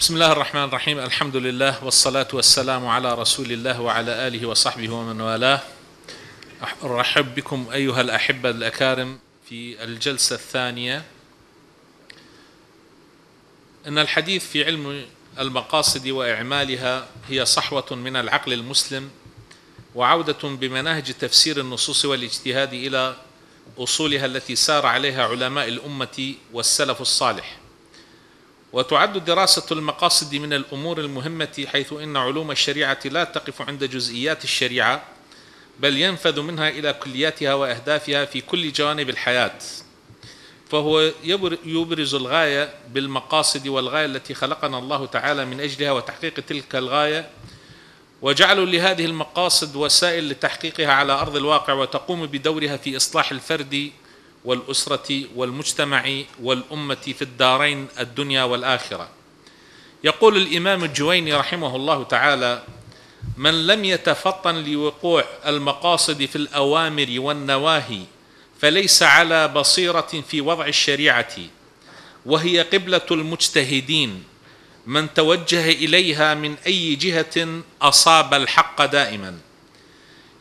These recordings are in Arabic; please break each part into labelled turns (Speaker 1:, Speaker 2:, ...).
Speaker 1: بسم الله الرحمن الرحيم الحمد لله والصلاة والسلام على رسول الله وعلى آله وصحبه ومن والاه أرحب بكم أيها الأحبة الأكارم في الجلسة الثانية أن الحديث في علم المقاصد وإعمالها هي صحوة من العقل المسلم وعودة بمناهج تفسير النصوص والاجتهاد إلى أصولها التي سار عليها علماء الأمة والسلف الصالح. وتعد دراسة المقاصد من الأمور المهمة حيث إن علوم الشريعة لا تقف عند جزئيات الشريعة بل ينفذ منها إلى كلياتها وأهدافها في كل جوانب الحياة. فهو يبرز الغاية بالمقاصد والغاية التي خلقنا الله تعالى من أجلها وتحقيق تلك الغاية. وجعلوا لهذه المقاصد وسائل لتحقيقها على أرض الواقع وتقوم بدورها في إصلاح الفرد والأسرة والمجتمع والأمة في الدارين الدنيا والآخرة. يقول الإمام الجويني رحمه الله تعالى من لم يتفطن لوقوع المقاصد في الأوامر والنواهي فليس على بصيرة في وضع الشريعة وهي قبلة المجتهدين. من توجه إليها من أي جهة أصاب الحق دائما.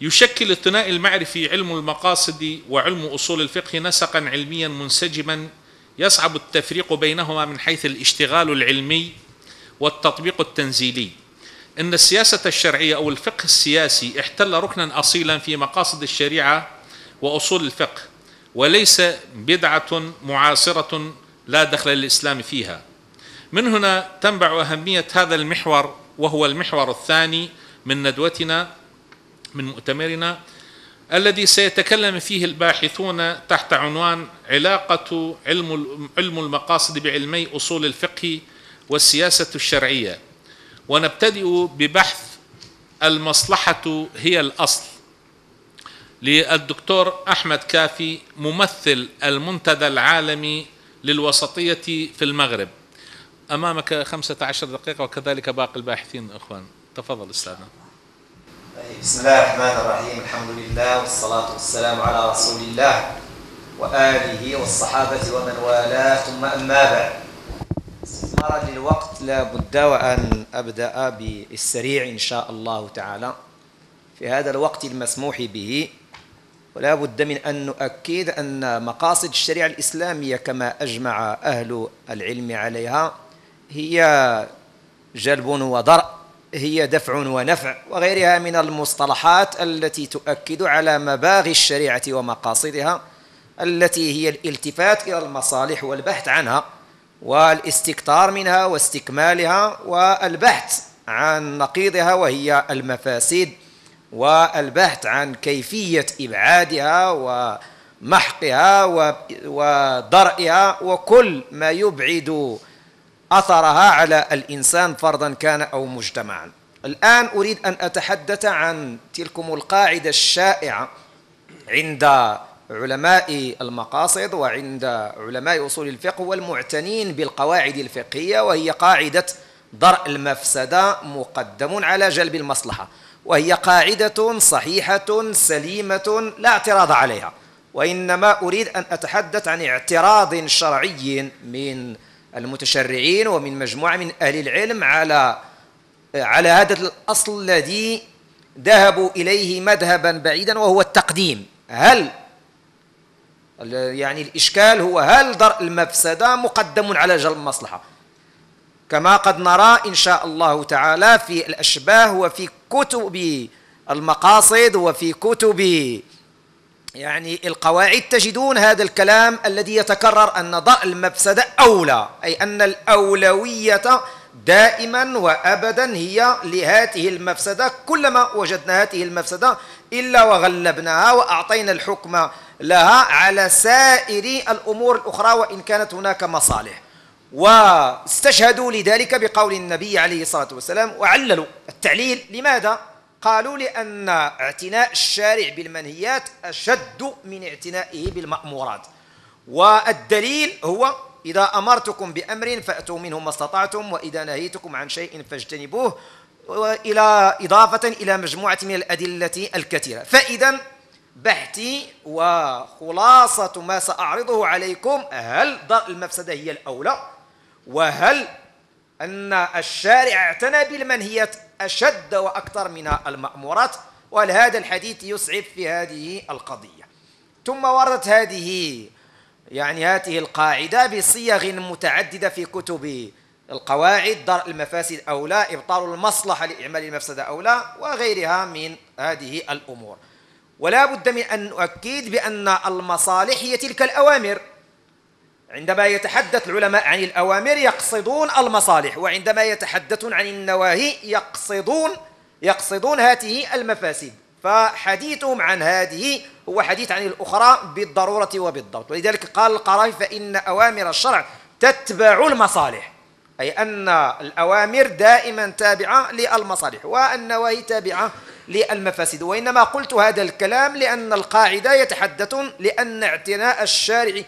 Speaker 1: يشكل الثنائي المعرفي علم المقاصد وعلم أصول الفقه نسقا علميا منسجما يصعب التفريق بينهما من حيث الاشتغال العلمي والتطبيق التنزيلي. إن السياسة الشرعية أو الفقه السياسي احتل ركنا أصيلا في مقاصد الشريعة وأصول الفقه وليس بدعة معاصرة لا دخل للإسلام فيها. من هنا تنبع أهمية هذا المحور وهو المحور الثاني من ندوتنا من مؤتمرنا الذي سيتكلم فيه الباحثون تحت عنوان علاقة علم علم المقاصد بعلمي أصول الفقه والسياسة الشرعية. ونبتدئ ببحث المصلحة هي الأصل. للدكتور أحمد كافي ممثل المنتدى العالمي للوسطية في المغرب. أمامك خمسة عشر دقيقة وكذلك باقي الباحثين أخوان. تفضل أستاذنا.
Speaker 2: بسم الله الرحمن الرحيم الحمد لله والصلاة والسلام على رسول الله وآله والصحابة ومن والاه ثم أما بعد استثمارا للوقت لا بد وأن أبدأ بالسريع إن شاء الله تعالى في هذا الوقت المسموح به ولا بد من أن نؤكد أن مقاصد الشريعة الإسلامية كما أجمع أهل العلم عليها هي جلب وضرء هي دفع ونفع وغيرها من المصطلحات التي تؤكد على مباغي الشريعة ومقاصدها التي هي الالتفات إلى المصالح والبحث عنها والاستكتار منها واستكمالها والبحث عن نقيضها وهي المفاسد والبحث عن كيفية إبعادها ومحقها ودرئها وكل ما يبعد أثرها على الإنسان فردا كان أو مجتمعا. الآن أريد أن أتحدث عن تلكم القاعدة الشائعة عند علماء المقاصد وعند علماء أصول الفقه والمعتنين بالقواعد الفقهية وهي قاعدة درء المفسدة مقدم على جلب المصلحة وهي قاعدة صحيحة سليمة لا اعتراض عليها. وإنما أريد أن أتحدث عن اعتراض شرعي من المتشرعين ومن مجموعة من أهل العلم على على هذا الأصل الذي ذهبوا إليه مذهبا بعيدا وهو التقديم. هل يعني الإشكال هو هل درء المفسدة مقدم على جلب المصلحة؟ كما قد نرى إن شاء الله تعالى في الأشباه وفي كتب المقاصد وفي كتب يعني القواعد تجدون هذا الكلام الذي يتكرر أن ضاء المفسدة أولى أي أن الأولوية دائما وأبدا هي لهذه المفسدة. كلما وجدنا هذه المفسدة إلا وغلبناها وأعطينا الحكم لها على سائر الأمور الأخرى وإن كانت هناك مصالح. واستشهدوا لذلك بقول النبي عليه الصلاة والسلام وعللوا التعليل. لماذا؟ قالوا لأن اعتناء الشارع بالمنهيات أشد من اعتنائه بالمأمورات. والدليل هو إذا أمرتكم بأمر فأتوا منه ما استطعتم وإذا نهيتكم عن شيء فاجتنبوه إلى إضافة إلى مجموعة من الأدلة الكثيرة. فإذا بحثي وخلاصة ما سأعرضه عليكم هل ضرء المفسدة هي الأولى؟ وهل أن الشارع اعتنى بالمنهيات أشد وأكثر من المأمورات ولهذا الحديث يسعف في هذه القضية. ثم وردت هذه يعني هذه القاعدة بصيغ متعددة في كتب القواعد درء المفاسد أو لا إبطال المصلحة لإعمال المفسدة أو لا وغيرها من هذه الأمور. ولا بد من أن نؤكد بأن المصالح هي تلك الأوامر. عندما يتحدث العلماء عن الأوامر يقصدون المصالح وعندما يتحدثون عن النواهي يقصدون يقصدون هذه المفاسد. فحديثهم عن هذه هو حديث عن الأخرى بالضرورة وبالضبط. ولذلك قال القرافي فإن أوامر الشرع تتبع المصالح أي أن الأوامر دائما تابعة للمصالح والنواهي تابعة للمفاسد وإنما قلت هذا الكلام لأن القاعدة يتحدث لأن اعتناء الشارع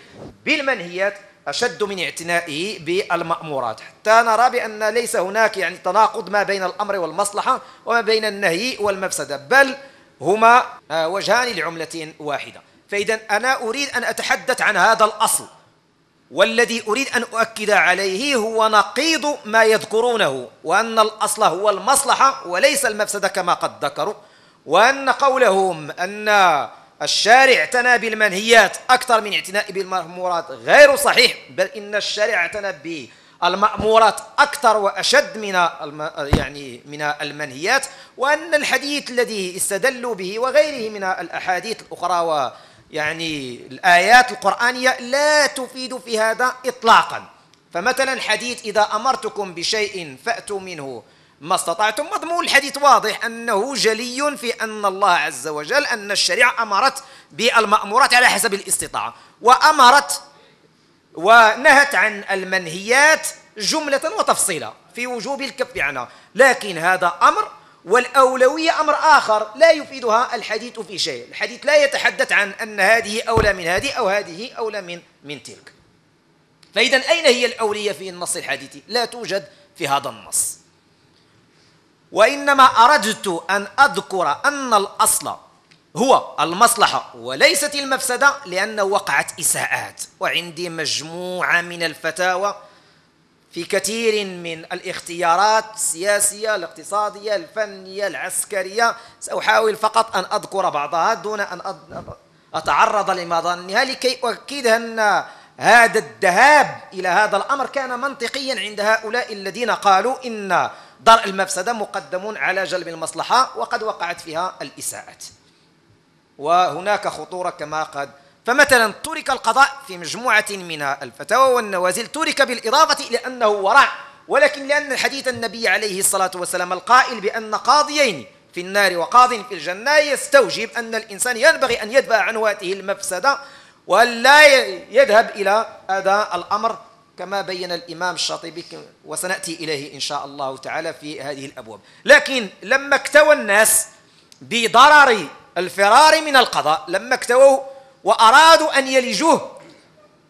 Speaker 2: بالمنهيات أشد من اعتنائه بالمأمورات. حتى نرى بأن ليس هناك يعني تناقض ما بين الأمر والمصلحة وما بين النهي والمفسدة بل هما آه، وجهان لعملة واحدة. فإذا أنا أريد أن أتحدث عن هذا الأصل. والذي أريد أن أؤكد عليه هو نقيض ما يذكرونه وأن الأصل هو المصلحة وليس المفسدة كما قد ذكروا وأن قولهم أن الشارع اعتنى بالمنهيات أكثر من اعتناء بالمأمورات غير صحيح بل إن الشارع اعتنى بالمأمورات أكثر وأشد من يعني من المنهيات وأن الحديث الذي استدلوا به وغيره من الأحاديث الأخرى يعني الآيات القرآنية لا تفيد في هذا إطلاقا. فمثلا حديث إذا أمرتكم بشيء فأتوا منه ما استطعتم. مضمون الحديث واضح أنه جلي في أن الله عز وجل أن الشريعة أمرت بالمأمورات على حسب الاستطاعة وأمرت ونهت عن المنهيات جملة وتفصيلا في وجوب الكف عنها. لكن هذا أمر والأولوية أمر آخر لا يفيدها الحديث في شيء. الحديث لا يتحدث عن أن هذه أولى من هذه أو هذه أولى من من تلك. فإذا أين هي الأولية في النص الحديثي لا توجد في هذا النص. وإنما أردت أن أذكر أن الأصل هو المصلحة وليست المفسدة لأنه وقعت إساءات. وعندي مجموعة من الفتاوى في كثير من الاختيارات السياسية الاقتصادية الفنية العسكرية. سأحاول فقط أن أذكر بعضها دون أن أتعرض لمظانها لكي أؤكد أن هذا الذهاب إلى هذا الأمر. كان منطقيا عند هؤلاء الذين قالوا إن درء المفسدة مقدم على جلب المصلحة وقد وقعت فيها الإساءات وهناك خطورة كما قد فمثلا ترك القضاء في مجموعة من الفتاوى والنوازل ترك بالإضافة إلى أنه ورع ولكن لأن حديث النبي عليه الصلاة والسلام القائل بأن قاضيين في النار وقاض في الجنة يستوجب أن الإنسان ينبغي أن يدفع عنه هذه المفسدة ولا يذهب إلى هذا الأمر كما بين الإمام الشاطبي وسنأتي إليه إن شاء الله تعالى في هذه الأبواب. لكن لما اكتوى الناس بضرر الفرار من القضاء لما اكتووا وأرادوا أن يلجوه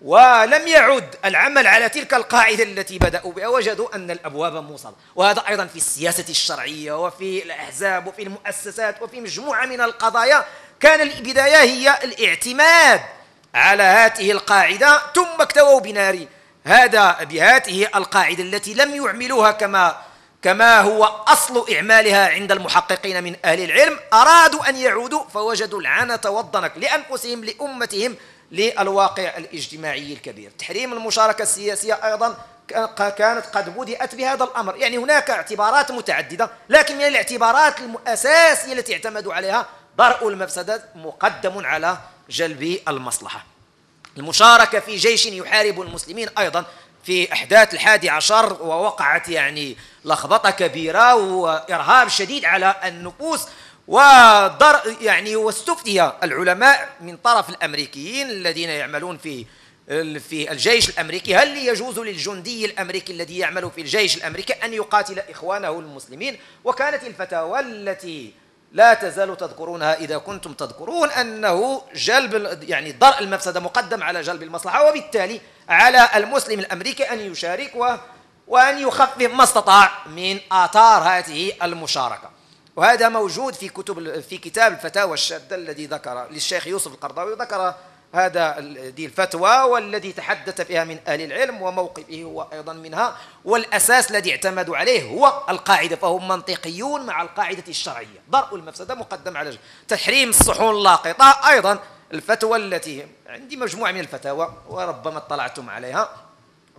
Speaker 2: ولم يعد العمل على تلك القاعدة التي بدأوا بها. وجدوا أن الأبواب موصلة. وهذا أيضا في السياسة الشرعية وفي الأحزاب وفي المؤسسات وفي مجموعة من القضايا. كان البداية هي الاعتماد على هذه القاعدة. ثم اكتووا بنار. هذا بهذه القاعدة التي لم يعملوها كما كما هو أصل إعمالها عند المحققين من أهل العلم. أرادوا أن يعودوا فوجدوا العنة والضنك لأنفسهم لأمتهم للواقع الاجتماعي الكبير. تحريم المشاركة السياسية أيضا كانت قد بدأت بهذا الأمر. يعني هناك اعتبارات متعددة لكن من الاعتبارات الأساسية التي اعتمدوا عليها درء المفسدات مقدم على جلب المصلحة. المشاركة في جيش يحارب المسلمين أيضا في أحداث الحادي عشر ووقعت يعني لخبطة كبيرة وإرهاب شديد على النفوس ودر يعني واستفتي العلماء من طرف الأمريكيين الذين يعملون في في الجيش الأمريكي. هل يجوز للجندي الأمريكي الذي يعمل في الجيش الأمريكي أن يقاتل إخوانه المسلمين؟ وكانت الفتاوى التي لا تزالوا تذكرونها إذا كنتم تذكرون أنه جلب يعني درء المفسدة مقدم على جلب المصلحة وبالتالي على المسلم الأمريكي أن يشارك وأن يخفف ما استطاع من آثار هذه المشاركة. وهذا موجود في كتب في كتاب الفتاوى الشاذة الذي ذكر للشيخ يوسف القرضاوي وذكر هذا دي الفتوى والذي تحدث فيها من أهل العلم وموقفه هو أيضا منها. والأساس الذي اعتمدوا عليه هو القاعدة فهم منطقيون مع القاعدة الشرعية. درء المفسدة مقدم على تحريم الصحون اللاقطة أيضا الفتوى التي عندي مجموعة من الفتاوى وربما اطلعتم عليها.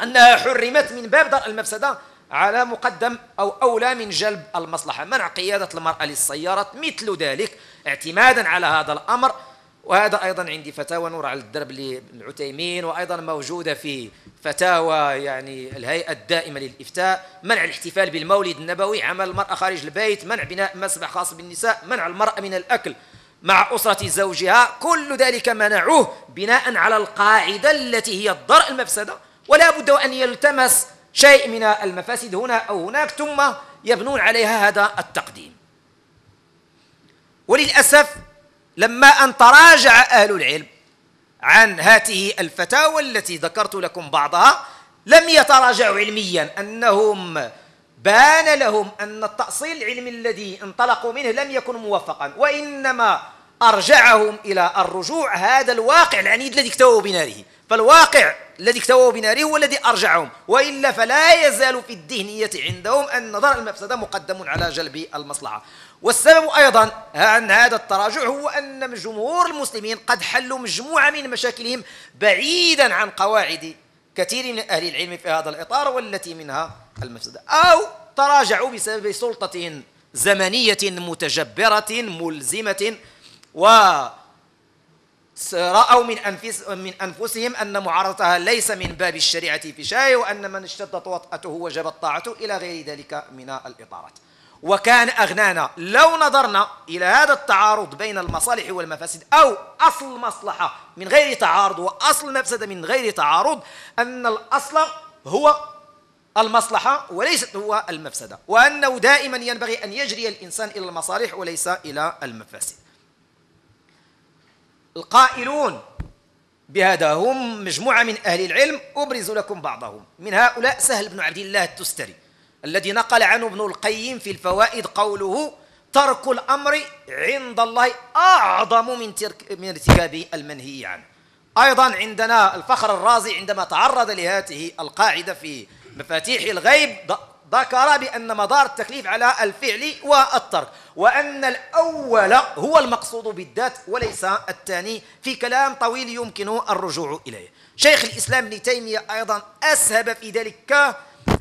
Speaker 2: أنها حرمت من باب درء المفسدة على مقدم أو أولى من جلب المصلحة. منع قيادة المرأة للسيارة مثل ذلك اعتمادا على هذا الأمر. وهذا أيضا عندي فتاوى نور على الدرب لابن عثيمين وأيضا موجودة في فتاوى يعني الهيئة الدائمة للإفتاء. منع الاحتفال بالمولد النبوي عمل المرأة خارج البيت منع بناء مسبح خاص بالنساء منع المرأة من الأكل. مع أسرة زوجها كل ذلك منعوه بناء على القاعدة التي هي الضرء المفسدة ولا بد أن يلتمس شيء من المفاسد هنا أو هناك ثم يبنون عليها هذا التقديم. وللأسف لما أن تراجع أهل العلم عن هذه الفتاوى التي ذكرت لكم بعضها لم يتراجعوا علميا أنهم بان لهم أن التأصيل العلمي الذي انطلقوا منه لم يكن موفقا وإنما أرجعهم إلى الرجوع هذا الواقع العنيد الذي اكتووا بناره. فالواقع الذي اكتووا بناره هو الذي أرجعهم وإلا فلا يزال في الذهنية عندهم أن نظر المفسدة مقدم على جلب المصلحة. والسبب أيضا عن هذا التراجع هو أن جمهور المسلمين قد حلوا مجموعة من مشاكلهم بعيدا عن قواعد كثير من أهل العلم في هذا الإطار والتي منها المفسدة أو تراجعوا بسبب سلطة زمنية متجبرة ملزمة و رأوا من, أنفس من أنفسهم أن معارضتها ليس من باب الشريعة في شيء وأن من اشتدت وطأته وجبت طاعته إلى غير ذلك من الإطارات. وكان أغنانا. لو نظرنا إلى هذا التعارض بين المصالح والمفاسد أو أصل مصلحة من غير تعارض وأصل مفسدة من غير تعارض أن الأصل هو المصلحة وليست هو المفسدة وأنه دائما ينبغي أن يجري الإنسان إلى المصالح وليس إلى المفاسد. القائلون بهذا هم مجموعة من أهل العلم أبرز لكم بعضهم. من هؤلاء سهل بن عبد الله التستري. الذي نقل عنه ابن القيم في الفوائد قوله ترك الأمر عند الله أعظم من, ترك من ارتكاب المنهي عنه. أيضا عندنا الفخر الرازي عندما تعرض لهذه القاعدة في مفاتيح الغيب ذكر بأن مدار التكليف على الفعل والترك وأن الأول هو المقصود بالذات وليس الثاني في كلام طويل يمكن الرجوع إليه. شيخ الإسلام ابن تيمية أيضا أسهب في ذلك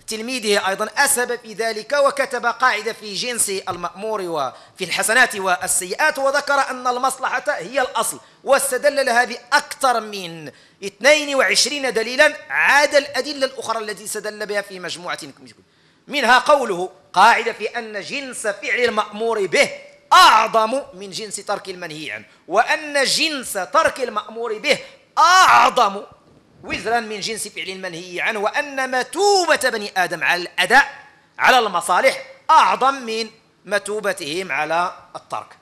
Speaker 2: تلميذه أيضا أسهب في ذلك وكتب قاعدة في جنس المأمور وفي الحسنات والسيئات وذكر أن المصلحة هي الأصل واستدل لها بأكثر من 22 دليلا عاد الأدلة الأخرى التي استدل بها في مجموعة منها قوله قاعدة في أن جنس فعل المأمور به أعظم من جنس ترك المنهي عنه وأن جنس ترك المأمور به أعظم وزرا من جنس فعل المنهي عنه وأن متوبة بني آدم على الأداء على المصالح أعظم من متوبتهم على الترك.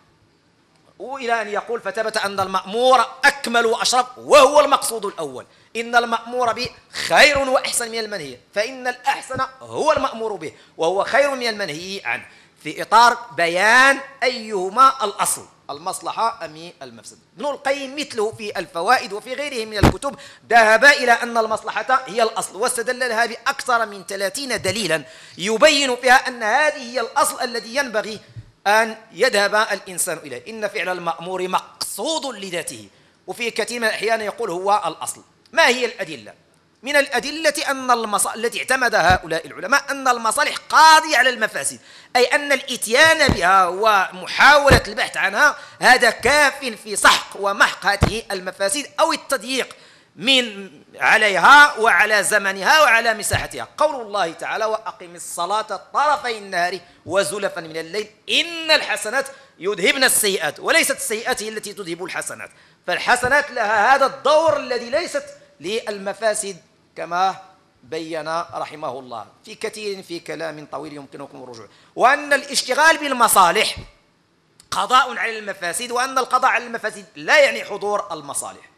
Speaker 2: وإلى أن يقول فثبت أن المأمور أكمل وأشرف وهو المقصود الأول. إن المأمور به خير وأحسن من المنهي فإن الأحسن هو المأمور به وهو خير من المنهي عنه. في إطار بيان أيهما الأصل. المصلحة أم المفسدة ابن القيم مثله في الفوائد وفي غيره من الكتب ذهب إلى أن المصلحة هي الأصل واستدل لها بأكثر من ثلاثين دليلا يبين فيها أن هذه هي الأصل الذي ينبغي أن يذهب الإنسان إليه. إن فعل المأمور مقصود لذاته وفي كثير من الأحيان يقول هو الأصل. ما هي الأدلة؟ من الأدلة أن المصالح التي اعتمد هؤلاء العلماء أن المصالح قاضية على المفاسد أي أن الإتيان بها ومحاولة البحث عنها هذا كاف في سحق ومحق هذه المفاسد أو التضييق من عليها وعلى زمنها وعلى مساحتها. قول الله تعالى وأقم الصلاة طرفي النهار وزلفا من الليل إن الحسنات يذهبن السيئات وليست السيئات هي التي تذهب الحسنات. فالحسنات لها هذا الدور الذي ليست للمفاسد كما بين رحمه الله. في كثير في كلام طويل يمكنكم الرجوع. وأن الاشتغال بالمصالح قضاء على المفاسد وأن القضاء على المفاسد لا يعني حضور المصالح.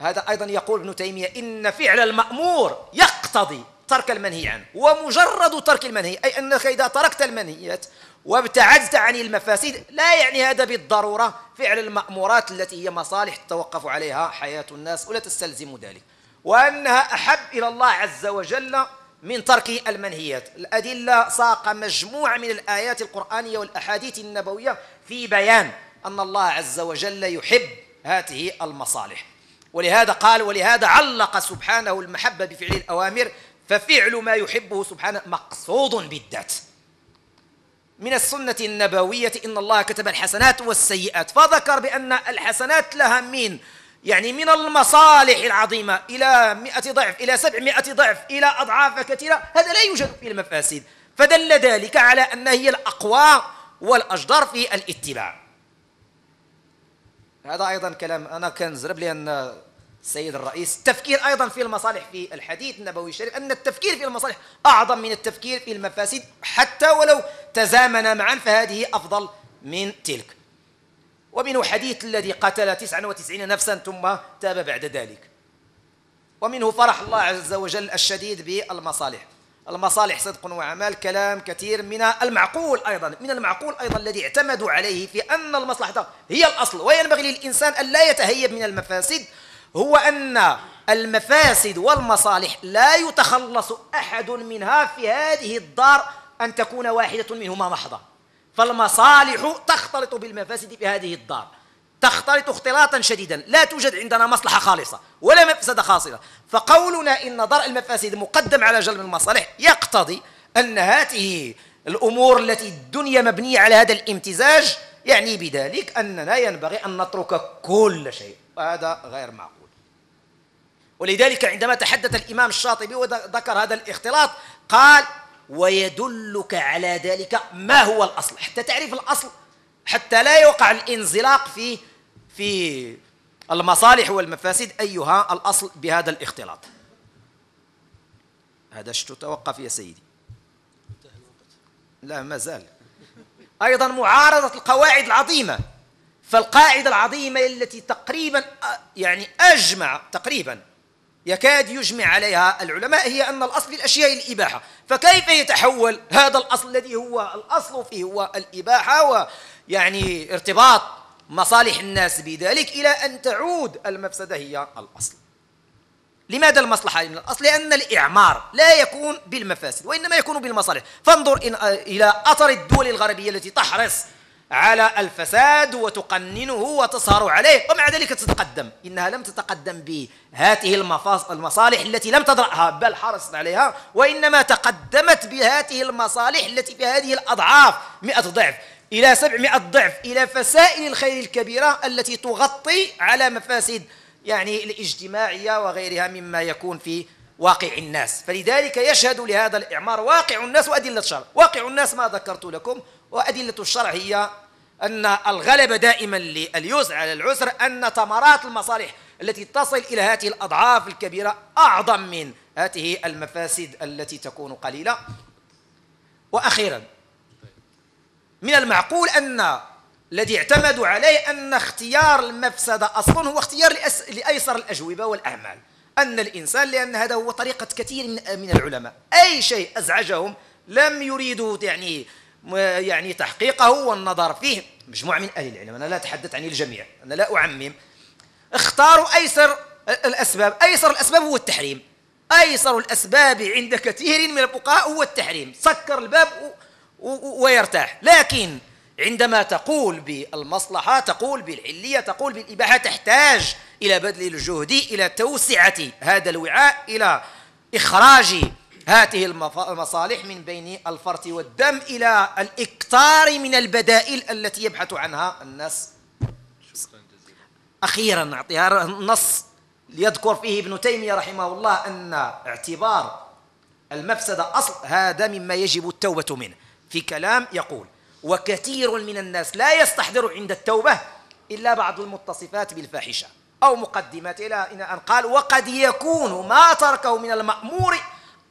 Speaker 2: هذا أيضا يقول ابن تيمية إن فعل المأمور يقتضي ترك المنهي عنه ومجرد ترك المنهي أي أنك إذا تركت المنهيات وابتعدت عن المفاسد لا يعني هذا بالضرورة فعل المأمورات التي هي مصالح تتوقف عليها حياة الناس ولا تستلزم ذلك. وأنها أحب إلى الله عز وجل من ترك المنهيات. الأدلة ساق مجموعة من الآيات القرآنية والأحاديث النبوية في بيان أن الله عز وجل يحب هذه المصالح. ولهذا قال ولهذا علق سبحانه المحبة بفعل الأوامر ففعل ما يحبه سبحانه مقصود بالذات. من السنة النبوية إن الله كتب الحسنات والسيئات. فذكر بأن الحسنات لها من يعني من المصالح العظيمة إلى مئة ضعف إلى سبعمائة ضعف إلى أضعاف كثيرة. هذا لا يوجد في المفاسد. فدل ذلك على أن هي الأقوى والأجدر في الاتباع. هذا أيضا كلام أنا كان زرب لأن السيد الرئيس. التفكير أيضا في المصالح في الحديث النبوي الشريف أن التفكير في المصالح أعظم من التفكير في المفاسد حتى ولو تزامن معا فهذه أفضل من تلك. ومنه حديث الذي قتل 99 نفسا ثم تاب بعد ذلك. ومنه فرح الله عز وجل الشديد بالمصالح. المصالح صدق وعمل كلام كثير من المعقول أيضا من المعقول أيضا الذي اعتمدوا عليه في أن المصلحة هي الأصل وينبغي للإنسان أن لا يتهيب من المفاسد هو أن المفاسد والمصالح لا يتخلص أحد منها في هذه الدار أن تكون واحدة منهما محضة فالمصالح تختلط بالمفاسد في هذه الدار. تختلط اختلاطا شديدا. لا توجد عندنا مصلحة خالصة ولا مفسدة خاصة فقولنا إن درء المفاسد مقدم على جلب المصالح يقتضي أن هذه الأمور التي الدنيا مبنية على هذا الامتزاج يعني بذلك أننا ينبغي أن نترك كل شيء. وهذا غير معقول. ولذلك عندما تحدث الإمام الشاطبي وذكر هذا الاختلاط قال ويدلك على ذلك ما هو الأصل حتى تعرف الأصل حتى لا يوقع الانزلاق في في المصالح والمفاسد أيها الأصل بهذا الاختلاط. هذا توقف يا سيدي؟ لا ما زال. أيضا معارضة القواعد العظيمة فالقاعدة العظيمة التي تقريبا يعني أجمع تقريبا يكاد يجمع عليها العلماء هي أن الأصل الأشياء الإباحة. فكيف يتحول هذا الأصل الذي هو الأصل فيه هو الإباحة ويعني ارتباط مصالح الناس بذلك إلى أن تعود المفسدة هي الأصل. لماذا المصلحة من الأصل؟ لأن الإعمار لا يكون بالمفاسد وإنما يكون بالمصالح. فانظر إلى أثر الدول الغربية التي تحرص على الفساد وتقننه وتسهر عليه. ومع ذلك تتقدم. إنها لم تتقدم بهذه المصالح التي لم تدرأها بل حرصت عليها وإنما تقدمت بهذه المصالح التي في هذه الأضعاف. مئة ضعف إلى سبعمائة ضعف إلى فسائل الخير الكبيرة التي تغطي على مفاسد يعني الاجتماعية وغيرها مما يكون في واقع الناس. فلذلك يشهد لهذا الإعمار واقع الناس وأدلة الشرع. واقع الناس ما ذكرت لكم وأدلة الشرع هي أن الغلبة دائما لليسر على العسر أن ثمرات المصالح التي تصل إلى هذه الأضعاف الكبيرة أعظم من هذه المفاسد التي تكون قليلة. وأخيرا من المعقول أن الذي اعتمدوا عليه أن اختيار المفسدة أصلا هو اختيار لأيسر الأجوبة والأعمال. أن الإنسان لأن هذا هو طريقة كثير من العلماء أي شيء أزعجهم لم يريدوا يعني يعني تحقيقه والنظر فيه. مجموعة من أهل العلم أنا لا أتحدث عن الجميع أنا لا أعمم. اختاروا أيسر الأسباب. أيسر الأسباب هو التحريم. أيسر الأسباب عند كثير من الفقهاء هو التحريم. سكر الباب ويرتاح. لكن عندما تقول بالمصلحة تقول بالعلية تقول بالإباحة تحتاج إلى بذل الجهد إلى توسعة هذا الوعاء إلى إخراج هذه المصالح من بين الفرط والدم إلى الإكثار من البدائل التي يبحث عنها الناس. أخيرا نعطيها نص ليذكر فيه ابن تيمية رحمه الله أن اعتبار المفسدة أصل هذا مما يجب التوبة منه. في كلام يقول وكثير من الناس لا يستحضر عند التوبة إلا بعض المتصفات بالفاحشة أو مقدمات إلى أن قال وقد يكون ما تركه من المأمور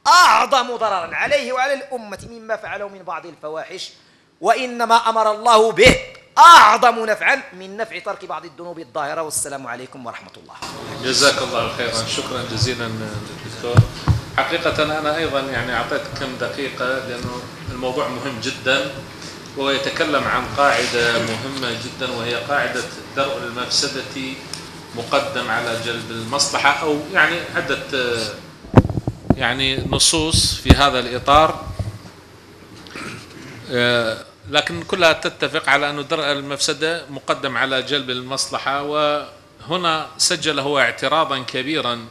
Speaker 2: أعظم ضررا عليه وعلى الأمة مما فعله من بعض الفواحش وإنما أمر الله به أعظم نفعا من نفع ترك بعض الذنوب الظاهرة. والسلام عليكم ورحمة الله.
Speaker 1: جزاك الله خيرا. شكرا جزيلا دكتور. حقيقة أنا أيضا يعني أعطيت كم دقيقة لأنه الموضوع مهم جدا وهو يتكلم عن قاعدة مهمة جدا وهي قاعدة درء المفسدة مقدم على جلب المصلحة أو يعني عدة يعني نصوص في هذا الإطار لكن كلها تتفق على أن درء المفسدة مقدم على جلب المصلحة وهنا سجل هو اعتراضا كبيرا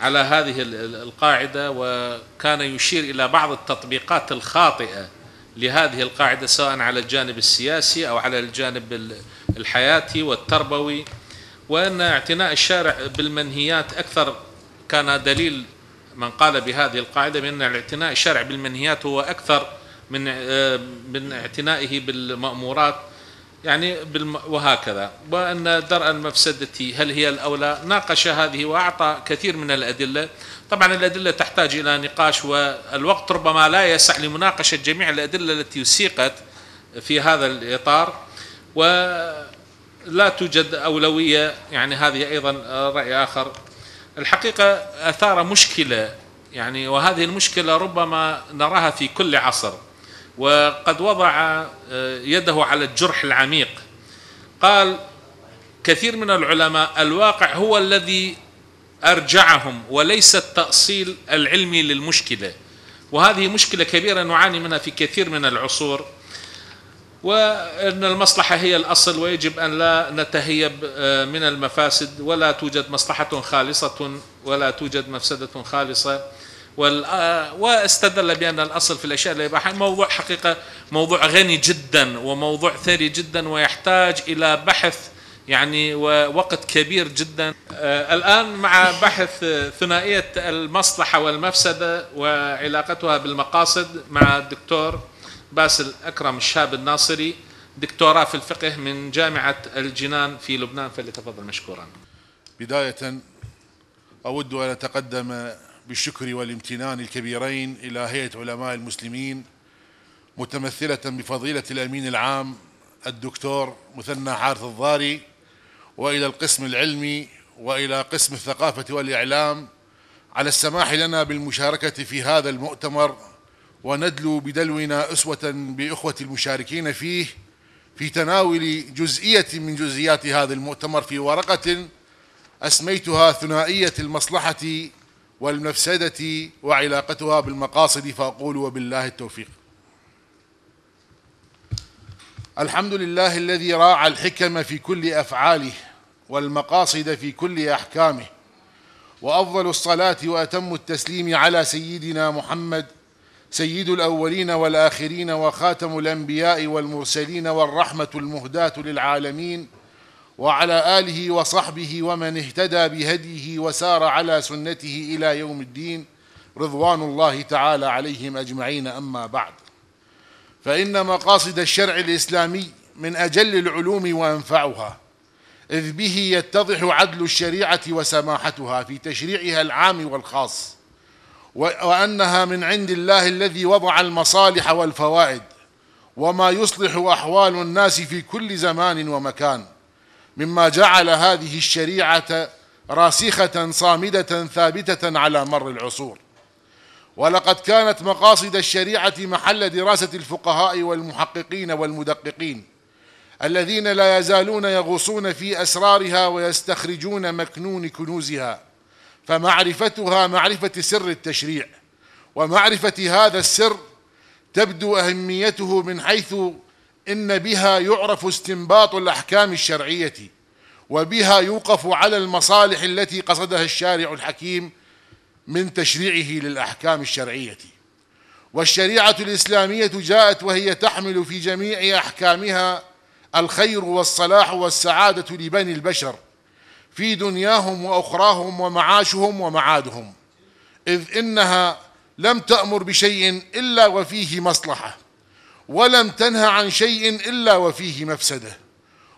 Speaker 1: على هذه القاعدة وكان يشير إلى بعض التطبيقات الخاطئة لهذه القاعدة سواء على الجانب السياسي أو على الجانب الحياتي والتربوي وأن اعتناء الشارع بالمنهيات أكثر كان دليل من قال بهذه القاعدة بأن الاعتناء الشارع بالمنهيات هو أكثر من آه، من اعتنائه بالمأمورات يعني وهكذا. وأن درء المفسدة هل هي الأولى ناقش هذه وأعطى كثير من الأدلة. طبعا الأدلة تحتاج إلى نقاش والوقت ربما لا يسع لمناقشة جميع الأدلة التي سيقت في هذا الإطار. ولا توجد أولوية يعني هذه أيضا رأي آخر. الحقيقة أثار مشكلة يعني وهذه المشكلة ربما نراها في كل عصر. وقد وضع آه، يده على الجرح العميق. قال كثير من العلماء الواقع هو الذي أرجعهم وليس التأصيل العلمي للمشكلة. وهذه مشكلة كبيرة نعاني منها في كثير من العصور. وإن المصلحة هي الأصل ويجب أن لا نتهيب آه، من المفاسد. ولا توجد مصلحة خالصة ولا توجد مفسدة خالصة. آه، واستدل بأن الأصل في الأشياء الإباحة موضوع حقيقة موضوع غني جدا وموضوع ثري جدا ويحتاج إلى بحث يعني ووقت كبير جدا. آه، الآن مع بحث ثنائية المصلحة والمفسدة وعلاقتها بالمقاصد مع الدكتور باسل أكرم الشاب الناصري دكتوراه في الفقه من جامعة الجنان في لبنان فليتفضل مشكورا.
Speaker 3: بداية أود أن أتقدم بالشكر والامتنان الكبيرين إلى هيئة علماء المسلمين متمثلة بفضيلة الأمين العام الدكتور مثنى حارث الضاري وإلى القسم العلمي وإلى قسم الثقافة والإعلام على السماح لنا بالمشاركة في هذا المؤتمر وندلو بدلونا أسوة بإخوة المشاركين فيه في تناول جزئية من جزئيات هذا المؤتمر في ورقة أسميتها ثنائية المصلحة والمفسدة وعلاقتها بالمقاصد فأقول وبالله التوفيق. الحمد لله الذي راعى الحكم في كل أفعاله والمقاصد في كل أحكامه وأفضل الصلاة وأتم التسليم على سيدنا محمد سيد الأولين والآخرين وخاتم الأنبياء والمرسلين والرحمة المهداة للعالمين وعلى آله وصحبه ومن اهتدى بهديه وسار على سنته إلى يوم الدين رضوان الله تعالى عليهم أجمعين أما بعد. فإن مقاصد الشرع الإسلامي من أجل العلوم وأنفعها إذ به يتضح عدل الشريعة وسماحتها في تشريعها العام والخاص. وأنها من عند الله الذي وضع المصالح والفوائد وما يصلح أحوال الناس في كل زمان ومكان مما جعل هذه الشريعة راسخة صامدة ثابتة على مر العصور. ولقد كانت مقاصد الشريعة محل دراسة الفقهاء والمحققين والمدققين الذين لا يزالون يغوصون في أسرارها ويستخرجون مكنون كنوزها. فمعرفتها معرفة سر التشريع ومعرفة هذا السر تبدو أهميته من حيث إن بها يعرف استنباط الأحكام الشرعية وبها يوقف على المصالح التي قصدها الشارع الحكيم من تشريعه للأحكام الشرعية. والشريعة الإسلامية جاءت وهي تحمل في جميع أحكامها الخير والصلاح والسعادة لبني البشر. في دنياهم وأخراهم ومعاشهم ومعادهم إذ إنها لم تأمر بشيء إلا وفيه مصلحة ولم تنه عن شيء إلا وفيه مفسدة.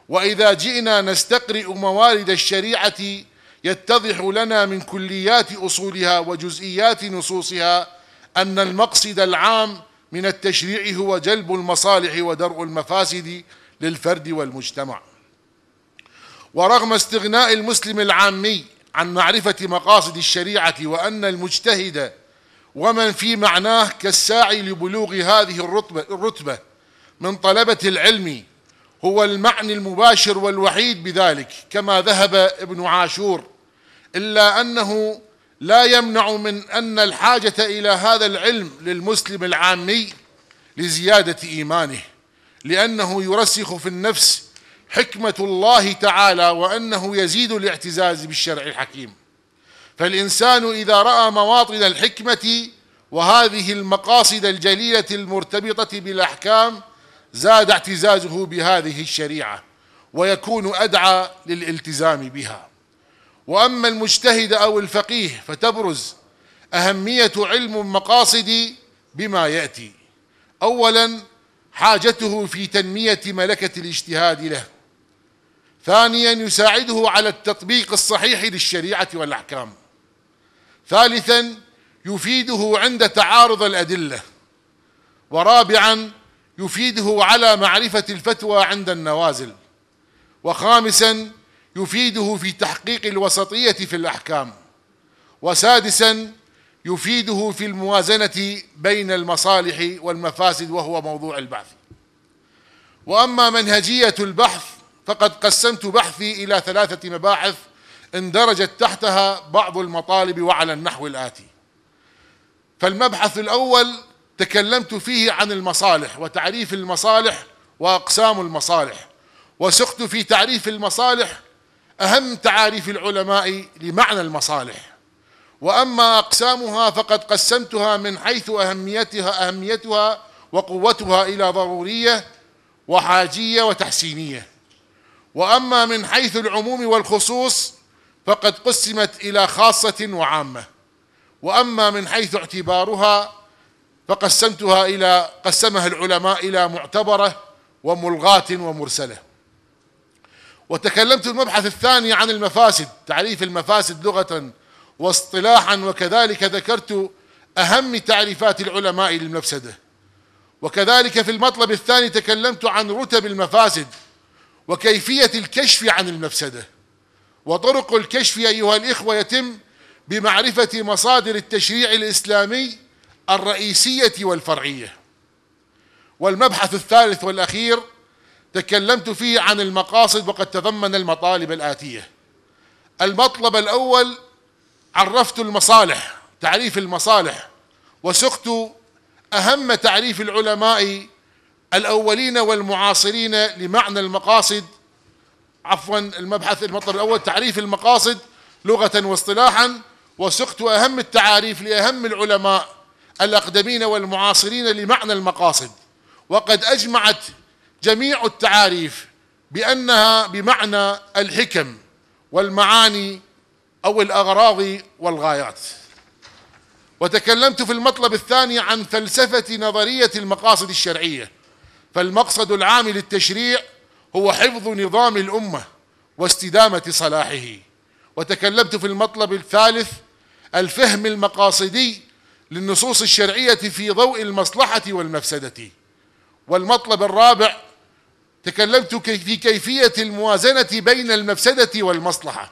Speaker 3: وإذا جئنا نستقرئ موارد الشريعة يتضح لنا من كليات أصولها وجزئيات نصوصها أن المقصد العام من التشريع هو جلب المصالح ودرء المفاسد للفرد والمجتمع. ورغم استغناء المسلم العامي عن معرفة مقاصد الشريعة وأن المجتهد ومن في معناه كالساعي لبلوغ هذه الرتبة, الرتبة من طلبة العلم هو المعني المباشر والوحيد بذلك كما ذهب ابن عاشور. إلا أنه لا يمنع من أن الحاجة إلى هذا العلم للمسلم العامي لزيادة إيمانه لأنه يرسخ في النفس حكمة الله تعالى وأنه يزيد الاعتزاز بالشرع الحكيم. فالإنسان إذا رأى مواطن الحكمة وهذه المقاصد الجليلة المرتبطة بالأحكام زاد اعتزازه بهذه الشريعة ويكون أدعى للالتزام بها. وأما المجتهد أو الفقيه فتبرز أهمية علم المقاصد بما يأتي. أولا حاجته في تنمية ملكة الاجتهاد له. ثانيا يساعده على التطبيق الصحيح للشريعة والأحكام. ثالثا يفيده عند تعارض الأدلة. ورابعا يفيده على معرفة الفتوى عند النوازل. وخامسا يفيده في تحقيق الوسطية في الأحكام. وسادسا يفيده في الموازنة بين المصالح والمفاسد وهو موضوع البحث. وأما منهجية البحث فقد قسمت بحثي إلى ثلاثة مباحث اندرجت تحتها بعض المطالب وعلى النحو الآتي. فالمبحث الأول تكلمت فيه عن المصالح وتعريف المصالح وأقسام المصالح وسقت في تعريف المصالح أهم تعاريف العلماء لمعنى المصالح. وأما أقسامها فقد قسمتها من حيث أهميتها أهميتها وقوتها إلى ضرورية وحاجية وتحسينية. وأما من حيث العموم والخصوص فقد قسمت إلى خاصة وعامة. وأما من حيث اعتبارها فقسمتها إلى قسمها العلماء إلى معتبرة وملغاة ومرسلة. وتكلمت المبحث الثاني عن المفاسد تعريف المفاسد لغة واصطلاحا وكذلك ذكرت أهم تعريفات العلماء للمفسدة. وكذلك في المطلب الثاني تكلمت عن رتب المفاسد وكيفية الكشف عن المفسدة. وطرق الكشف أيها الإخوة يتم بمعرفة مصادر التشريع الإسلامي الرئيسية والفرعية. والمبحث الثالث والأخير تكلمت فيه عن المقاصد وقد تضمن المطالب الآتية. المطلب الأول عرفت المصالح تعريف المصالح وسقت أهم تعريف العلماء الأولين والمعاصرين لمعنى المقاصد عفوا المبحث المطلب الأول تعريف المقاصد لغة واصطلاحا وسقت أهم التعاريف لأهم العلماء الأقدمين والمعاصرين لمعنى المقاصد. وقد أجمعت جميع التعاريف بأنها بمعنى الحكم والمعاني أو الأغراض والغايات. وتكلمت في المطلب الثاني عن فلسفة نظرية المقاصد الشرعية. فالمقصد العام للتشريع هو حفظ نظام الأمة واستدامة صلاحه. وتكلمت في المطلب الثالث الفهم المقاصدي للنصوص الشرعية في ضوء المصلحة والمفسدة. والمطلب الرابع تكلمت في كيفية الموازنة بين المفسدة والمصلحة.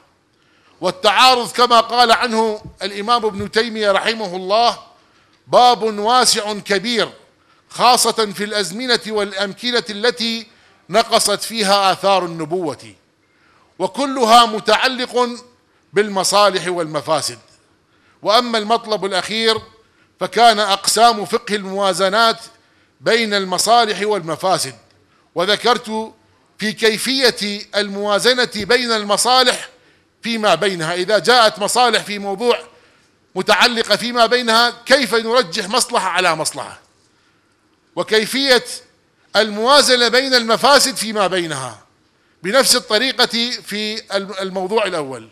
Speaker 3: والتعارض كما قال عنه الإمام ابن تيمية رحمه الله باب واسع كبير خاصة في الأزمنة والأمكنة التي نقصت فيها آثار النبوة. وكلها متعلق بالمصالح والمفاسد. وأما المطلب الأخير فكان أقسام فقه الموازنات بين المصالح والمفاسد. وذكرت في كيفية الموازنة بين المصالح فيما بينها. إذا جاءت مصالح في موضوع متعلقة فيما بينها كيف نرجح مصلحة على مصلحة؟ وكيفية الموازنة بين المفاسد فيما بينها بنفس الطريقة في الموضوع الأول.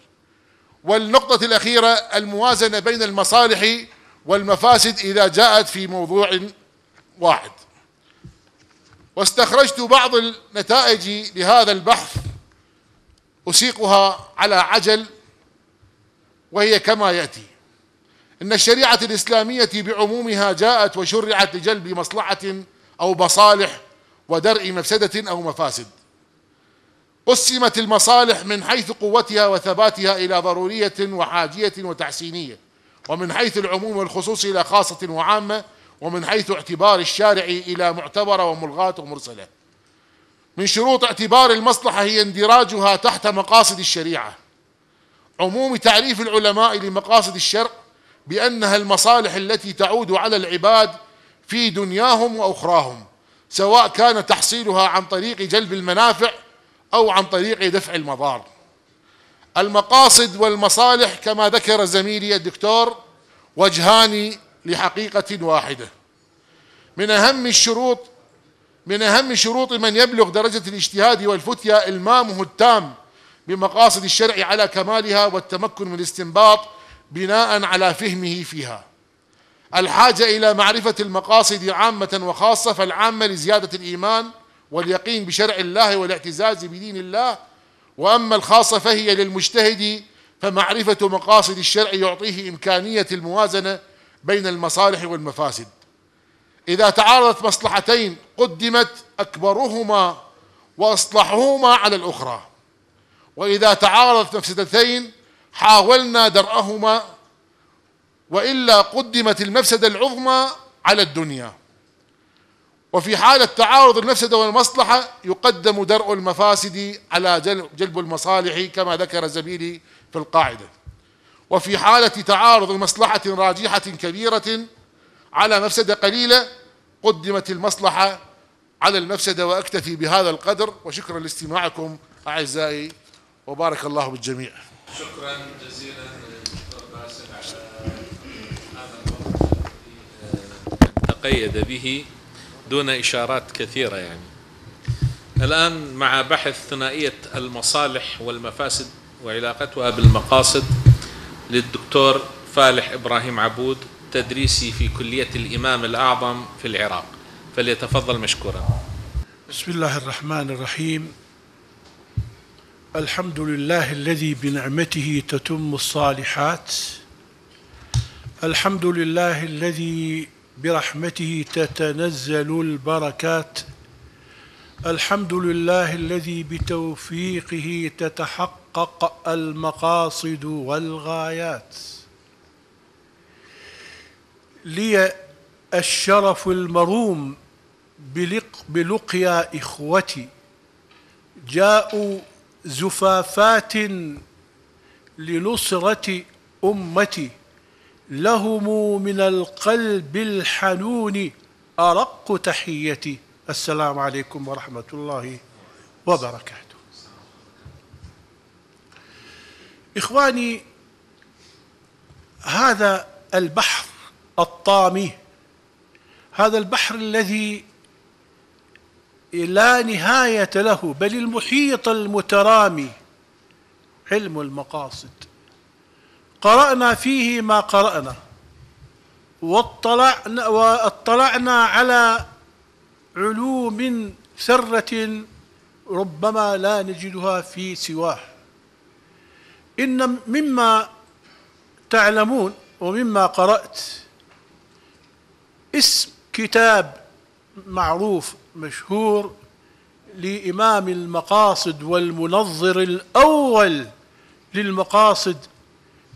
Speaker 3: والنقطة الأخيرة الموازنة بين المصالح والمفاسد إذا جاءت في موضوع واحد. واستخرجت بعض النتائج لهذا البحث أسيقها على عجل وهي كما يأتي. إن الشريعة الإسلامية بعمومها جاءت وشرعت لجلب مصلحة أو مصالح ودرء مفسدة أو مفاسد. قسمت المصالح من حيث قوتها وثباتها إلى ضرورية وحاجية وتحسينية ومن حيث العموم والخصوص إلى خاصة وعامة ومن حيث اعتبار الشارع إلى معتبرة وملغاة ومرسلة. من شروط اعتبار المصلحة هي اندراجها تحت مقاصد الشريعة. عموم تعريف العلماء لمقاصد الشرع بأنها المصالح التي تعود على العباد في دنياهم وأخراهم سواء كان تحصيلها عن طريق جلب المنافع أو عن طريق دفع المضار. المقاصد والمصالح كما ذكر زميلي الدكتور وجهان لحقيقة واحدة. من أهم الشروط من أهم شروط من يبلغ درجة الاجتهاد والفتيا إلمامه التام بمقاصد الشرع على كمالها والتمكن من الاستنباط بناء على فهمه فيها. الحاجة إلى معرفة المقاصد عامة وخاصة فالعامة لزيادة الإيمان واليقين بشرع الله والاعتزاز بدين الله. وأما الخاصة فهي للمجتهد فمعرفة مقاصد الشرع يعطيه إمكانية الموازنة بين المصالح والمفاسد. إذا تعارضت مصلحتين قدمت أكبرهما وأصلحهما على الأخرى. وإذا تعارضت مفسدتين حاولنا درءهما وإلا قدمت المفسدة العظمى على الدنيا. وفي حالة تعارض المفسدة والمصلحة يقدم درء المفاسد على جلب المصالح كما ذكر زميلي في القاعدة. وفي حالة تعارض مصلحة راجحة كبيرة على مفسدة قليلة قدمت المصلحة على المفسدة وأكتفي بهذا القدر. وشكرا لاستماعكم أعزائي وبارك الله بالجميع.
Speaker 1: شكرا جزيلا دكتور باسل على هذا الوقت الذي تقيد به دون إشارات كثيرة يعني. الآن مع بحث ثنائية المصالح والمفاسد وعلاقتها بالمقاصد للدكتور فالح إبراهيم عبود تدريسي في كلية الإمام الأعظم في العراق. فليتفضل مشكورا.
Speaker 4: بسم الله الرحمن الرحيم. الحمد لله الذي بنعمته تتم الصالحات. الحمد لله الذي برحمته تتنزل البركات. الحمد لله الذي بتوفيقه تتحقق المقاصد والغايات. لي الشرف المروم بلق بلقيا إخوتي. جاءوا زفافات لنصرة أمتي لهم من القلب الحنون أرق تحيتي. السلام عليكم ورحمة الله وبركاته. إخواني هذا البحر الطامي هذا البحر الذي لا نهاية له بل المحيط المترامي علم المقاصد. قرأنا فيه ما قرأنا واطلعنا, واطلعنا على علوم ثرة ربما لا نجدها في سواه. إن مما تعلمون ومما قرأت اسم كتاب معروف مشهور لإمام المقاصد والمنظر الأول للمقاصد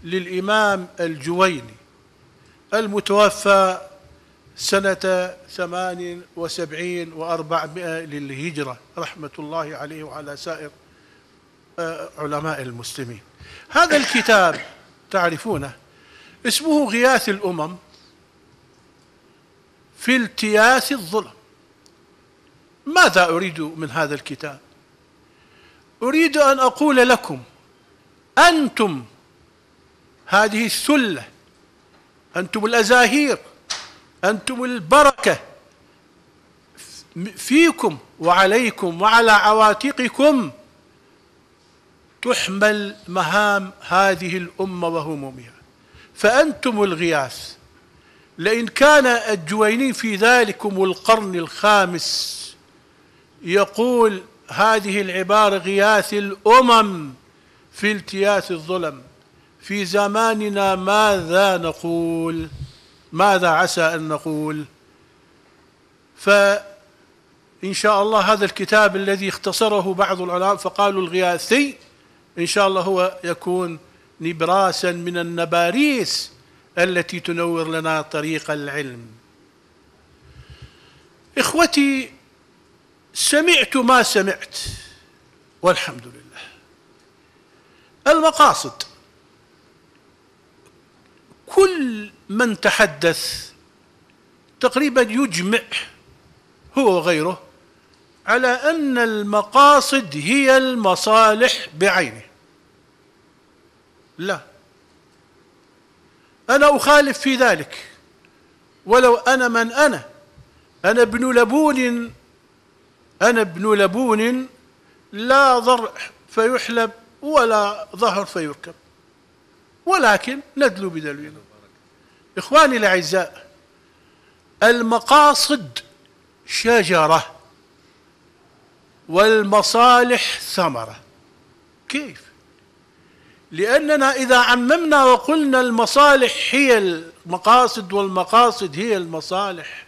Speaker 4: للإمام الجويني المتوفى سنة ثمان وسبعين وأربعمائة للهجرة رحمة الله عليه وعلى سائر آه، علماء المسلمين. هذا الكتاب تعرفونه؟ اسمه غياث الأمم في التياس الظلم. ماذا أريد من هذا الكتاب؟ أريد أن أقول لكم أنتم هذه الثلة أنتم الأزاهير أنتم البركة فيكم وعليكم وعلى عواتقكم تحمل مهام هذه الأمة وهمومها فأنتم الغياث. لئن كان الجويني في ذلكم القرن الخامس يقول هذه العبارة غياث الأمم في التياث الظلم. في زماننا ماذا نقول؟ ماذا عسى أن نقول؟ فإن شاء الله هذا الكتاب الذي اختصره بعض العلماء فقالوا الغياثي إن شاء الله هو يكون نبراسا من النباريس التي تنور لنا طريق العلم. إخوتي سمعت ما سمعت والحمد لله. المقاصد. كل من تحدث تقريبا يجمع هو وغيره على أن المقاصد هي المصالح بعينه. لا. أنا أخالف في ذلك. ولو أنا من أنا أنا ابن لبون أنا ابن لبون لا ضرع فيحلب ولا ظهر فيركب ولكن ندلو بدلونا إخواني الأعزاء المقاصد شجرة والمصالح ثمرة كيف؟ لأننا إذا عممنا وقلنا المصالح هي المقاصد والمقاصد هي المصالح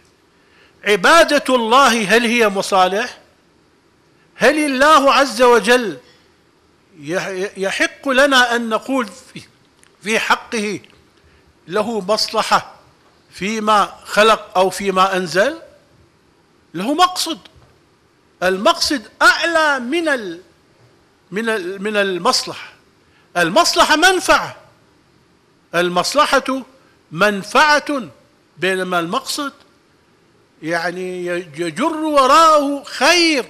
Speaker 4: عبادة الله هل هي مصالح؟ هل الله عز وجل يحق لنا أن نقول في حقه له مصلحة فيما خلق أو فيما أنزل؟ له مقصد. المقصد أعلى من من من المصلحة. المصلحة منفعة. المصلحة منفعة بينما المقصد يعني يجر وراءه خير.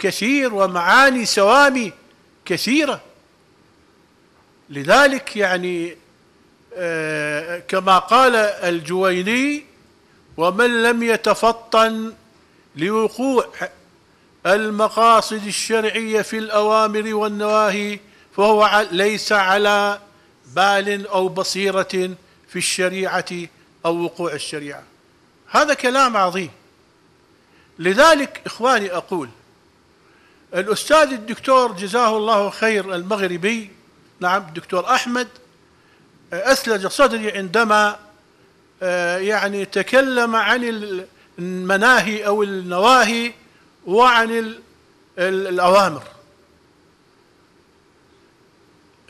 Speaker 4: كثير ومعاني سوامي كثيرة. لذلك يعني آه، كما قال الجويني ومن لم يتفطن لوقوع المقاصد الشرعية في الأوامر والنواهي فهو ليس على بال أو بصيرة في الشريعة أو وقوع الشريعة. هذا كلام عظيم. لذلك إخواني أقول الأستاذ الدكتور جزاه الله خير المغربي نعم الدكتور أحمد أثلج صدري عندما آه، يعني تكلم عن المناهي أو النواهي وعن الأوامر.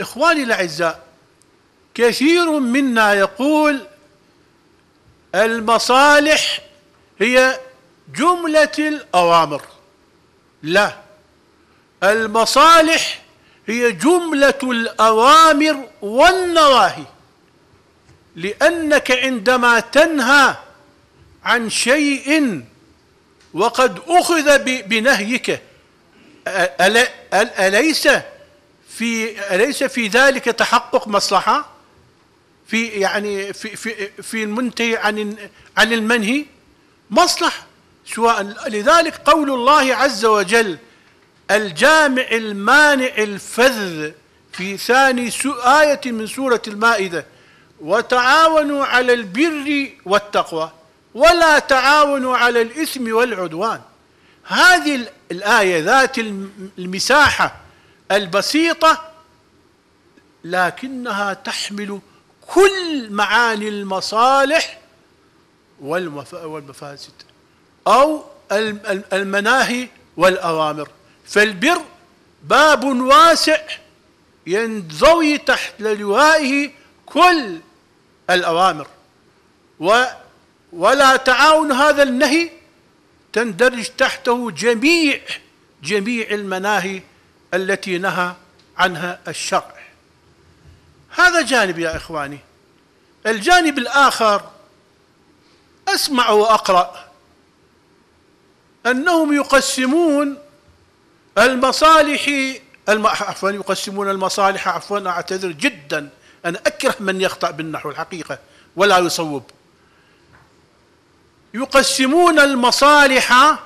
Speaker 4: إخواني الأعزاء كثير منا يقول المصالح هي جملة الأوامر. لا. المصالح هي جملة الأوامر والنواهي لأنك عندما تنهى عن شيء وقد أخذ بنهيك أليس في أليس في ذلك تحقق مصلحة؟ في يعني في في في المنتهي عن عن المنهي؟ مصلحة سواء لذلك قول الله عز وجل الجامع المانع الفذ في ثاني آية من سورة المائدة. وتعاونوا على البر والتقوى ولا تعاونوا على الإثم والعدوان. هذه الآية ذات المساحة البسيطة لكنها تحمل كل معاني المصالح والمفاسد أو المناهي والأوامر. فالبر باب واسع ينضوي تحت لوائه كل الأوامر. و ولا تعاون هذا النهي تندرج تحته جميع جميع المناهي التي نهى عنها الشرع. هذا جانب يا إخواني. الجانب الآخر أسمع وأقرأ. أنهم يقسمون المصالح الم... عفوا يقسمون المصالح عفوا أعتذر جدا أنا أكره من يخطأ بالنحو الحقيقة ولا يصوب. يقسمون المصالح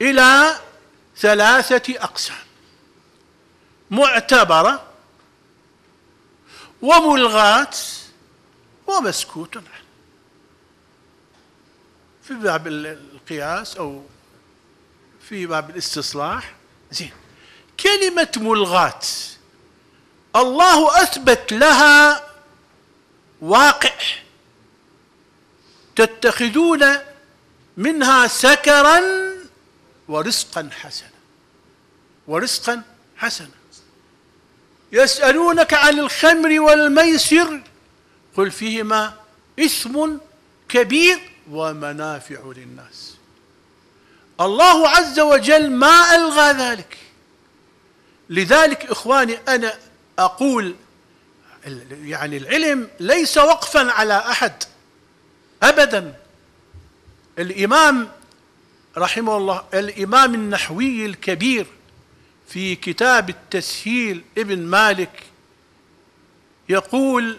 Speaker 4: إلى ثلاثة أقسام معتبرة وملغاة ومسكوت. عنه في باب القياس أو في باب الاستصلاح. زين. كلمة ملغاة. الله أثبت لها واقع. تتخذون منها سكرا ورزقا حسنا. ورزقا حسنا. يسألونك عن الخمر والميسر. قل فيهما إثم كبير ومنافع للناس. الله عز وجل ما ألغى ذلك. لذلك إخواني أنا أقول يعني العلم ليس وقفا على أحد أبدا. الإمام رحمه الله الإمام النحوي الكبير في كتاب التسهيل ابن مالك يقول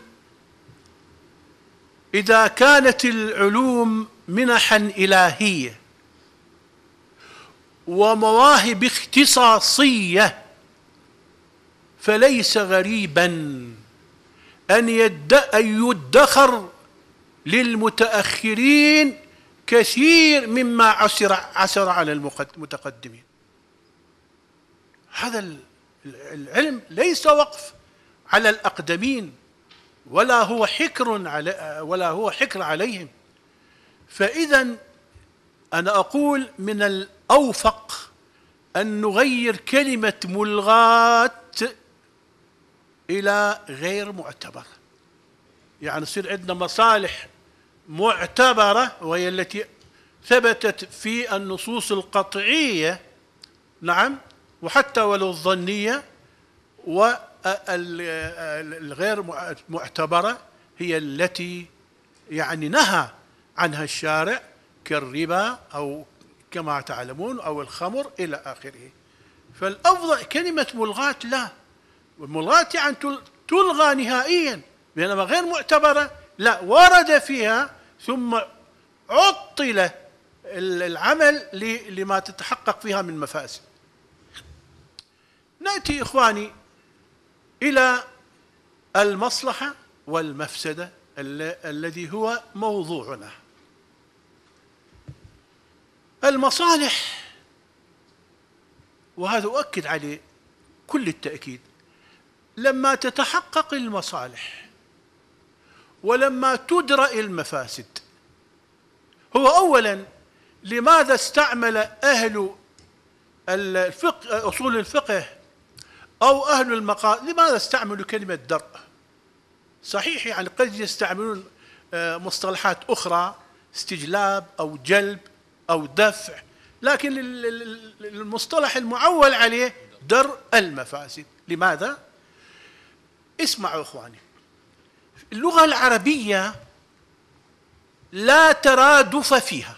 Speaker 4: إذا كانت العلوم منحا إلهية ومواهب اختصاصية فليس غريبا أن يدخر للمتأخرين كثير مما عسر عسر على المتقدمين. هذا العلم ليس وقف على الأقدمين ولا هو حكر على ولا هو حكر عليهم. فإذا أنا أقول من الأوفق أن نغير كلمة ملغاة إلى غير معتبر يعني يصير عندنا مصالح معتبرة وهي التي ثبتت في النصوص القطعية نعم وحتى ولو الظنية والغير معتبرة هي التي يعني نهى عنها الشارع كالربا أو كما تعلمون أو الخمر إلى آخره. فالأفضل كلمة ملغاة لا. والملغاة يعني تلغى نهائيا بينما غير معتبرة لا ورد فيها ثم عطل العمل لما تتحقق فيها من مفاسد. نأتي إخواني إلى المصلحة والمفسدة الذي هو موضوعنا. المصالح. وهذا أؤكد عليه كل التأكيد. لما تتحقق المصالح ولما تدرأ المفاسد هو اولا لماذا استعمل أهل الفقه أصول الفقه أو أهل المقال لماذا استعملوا كلمة درء؟ صحيح يعني قد يستعملون آه، مصطلحات أخرى استجلاب أو جلب أو دفع. لكن المصطلح المعول عليه درء المفاسد. لماذا؟ اسمعوا إخواني. اللغة العربية لا ترادف فيها.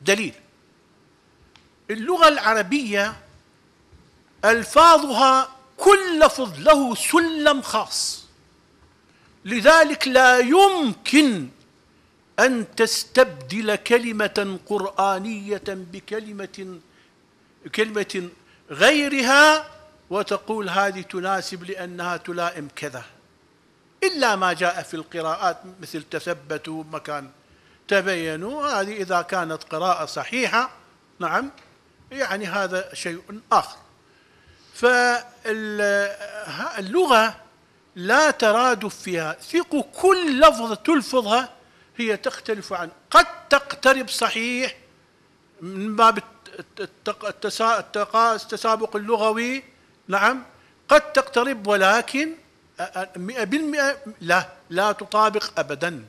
Speaker 4: دليل. اللغة العربية ألفاظها كل لفظ له سلم خاص. لذلك لا يمكن أن تستبدل كلمة قرآنية بكلمة كلمة غيرها وتقول هذه تناسب لأنها تلائم كذا. إلا ما جاء في القراءات مثل تثبتوا مكان تبينوا هذه إذا كانت قراءة صحيحة نعم يعني هذا شيء آخر. فاللغة لا ترادف فيها. ثقوا كل لفظة تلفظها هي تختلف عن قد تقترب صحيح من باب التسابق اللغوي. نعم. قد تقترب ولكن مئة بالمئة لا لا تطابق أبدا.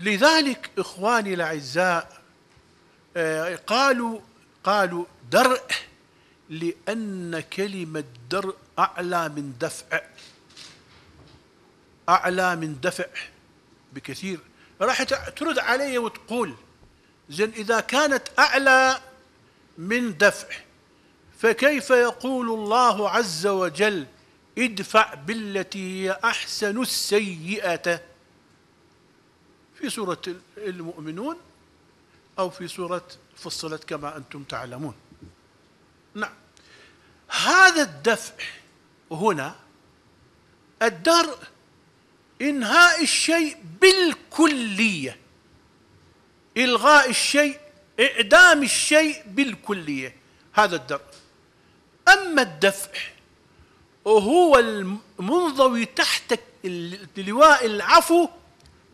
Speaker 4: لذلك إخواني الأعزاء آه، قالوا قالوا درء لأن كلمة درء أعلى من دفع أعلى من دفع بكثير. راح ترد علي وتقول زين إذا كانت أعلى من دفع فكيف يقول الله عز وجل ادفع بالتي هي أحسن السيئة في سورة المؤمنون أو في سورة فصلت كما أنتم تعلمون. نعم. هذا الدفع هنا الدرء إنهاء الشيء بالكلية. إلغاء الشيء إعدام الشيء بالكلية. هذا الدرء أما الدفع وهو المنضوي تحت لواء العفو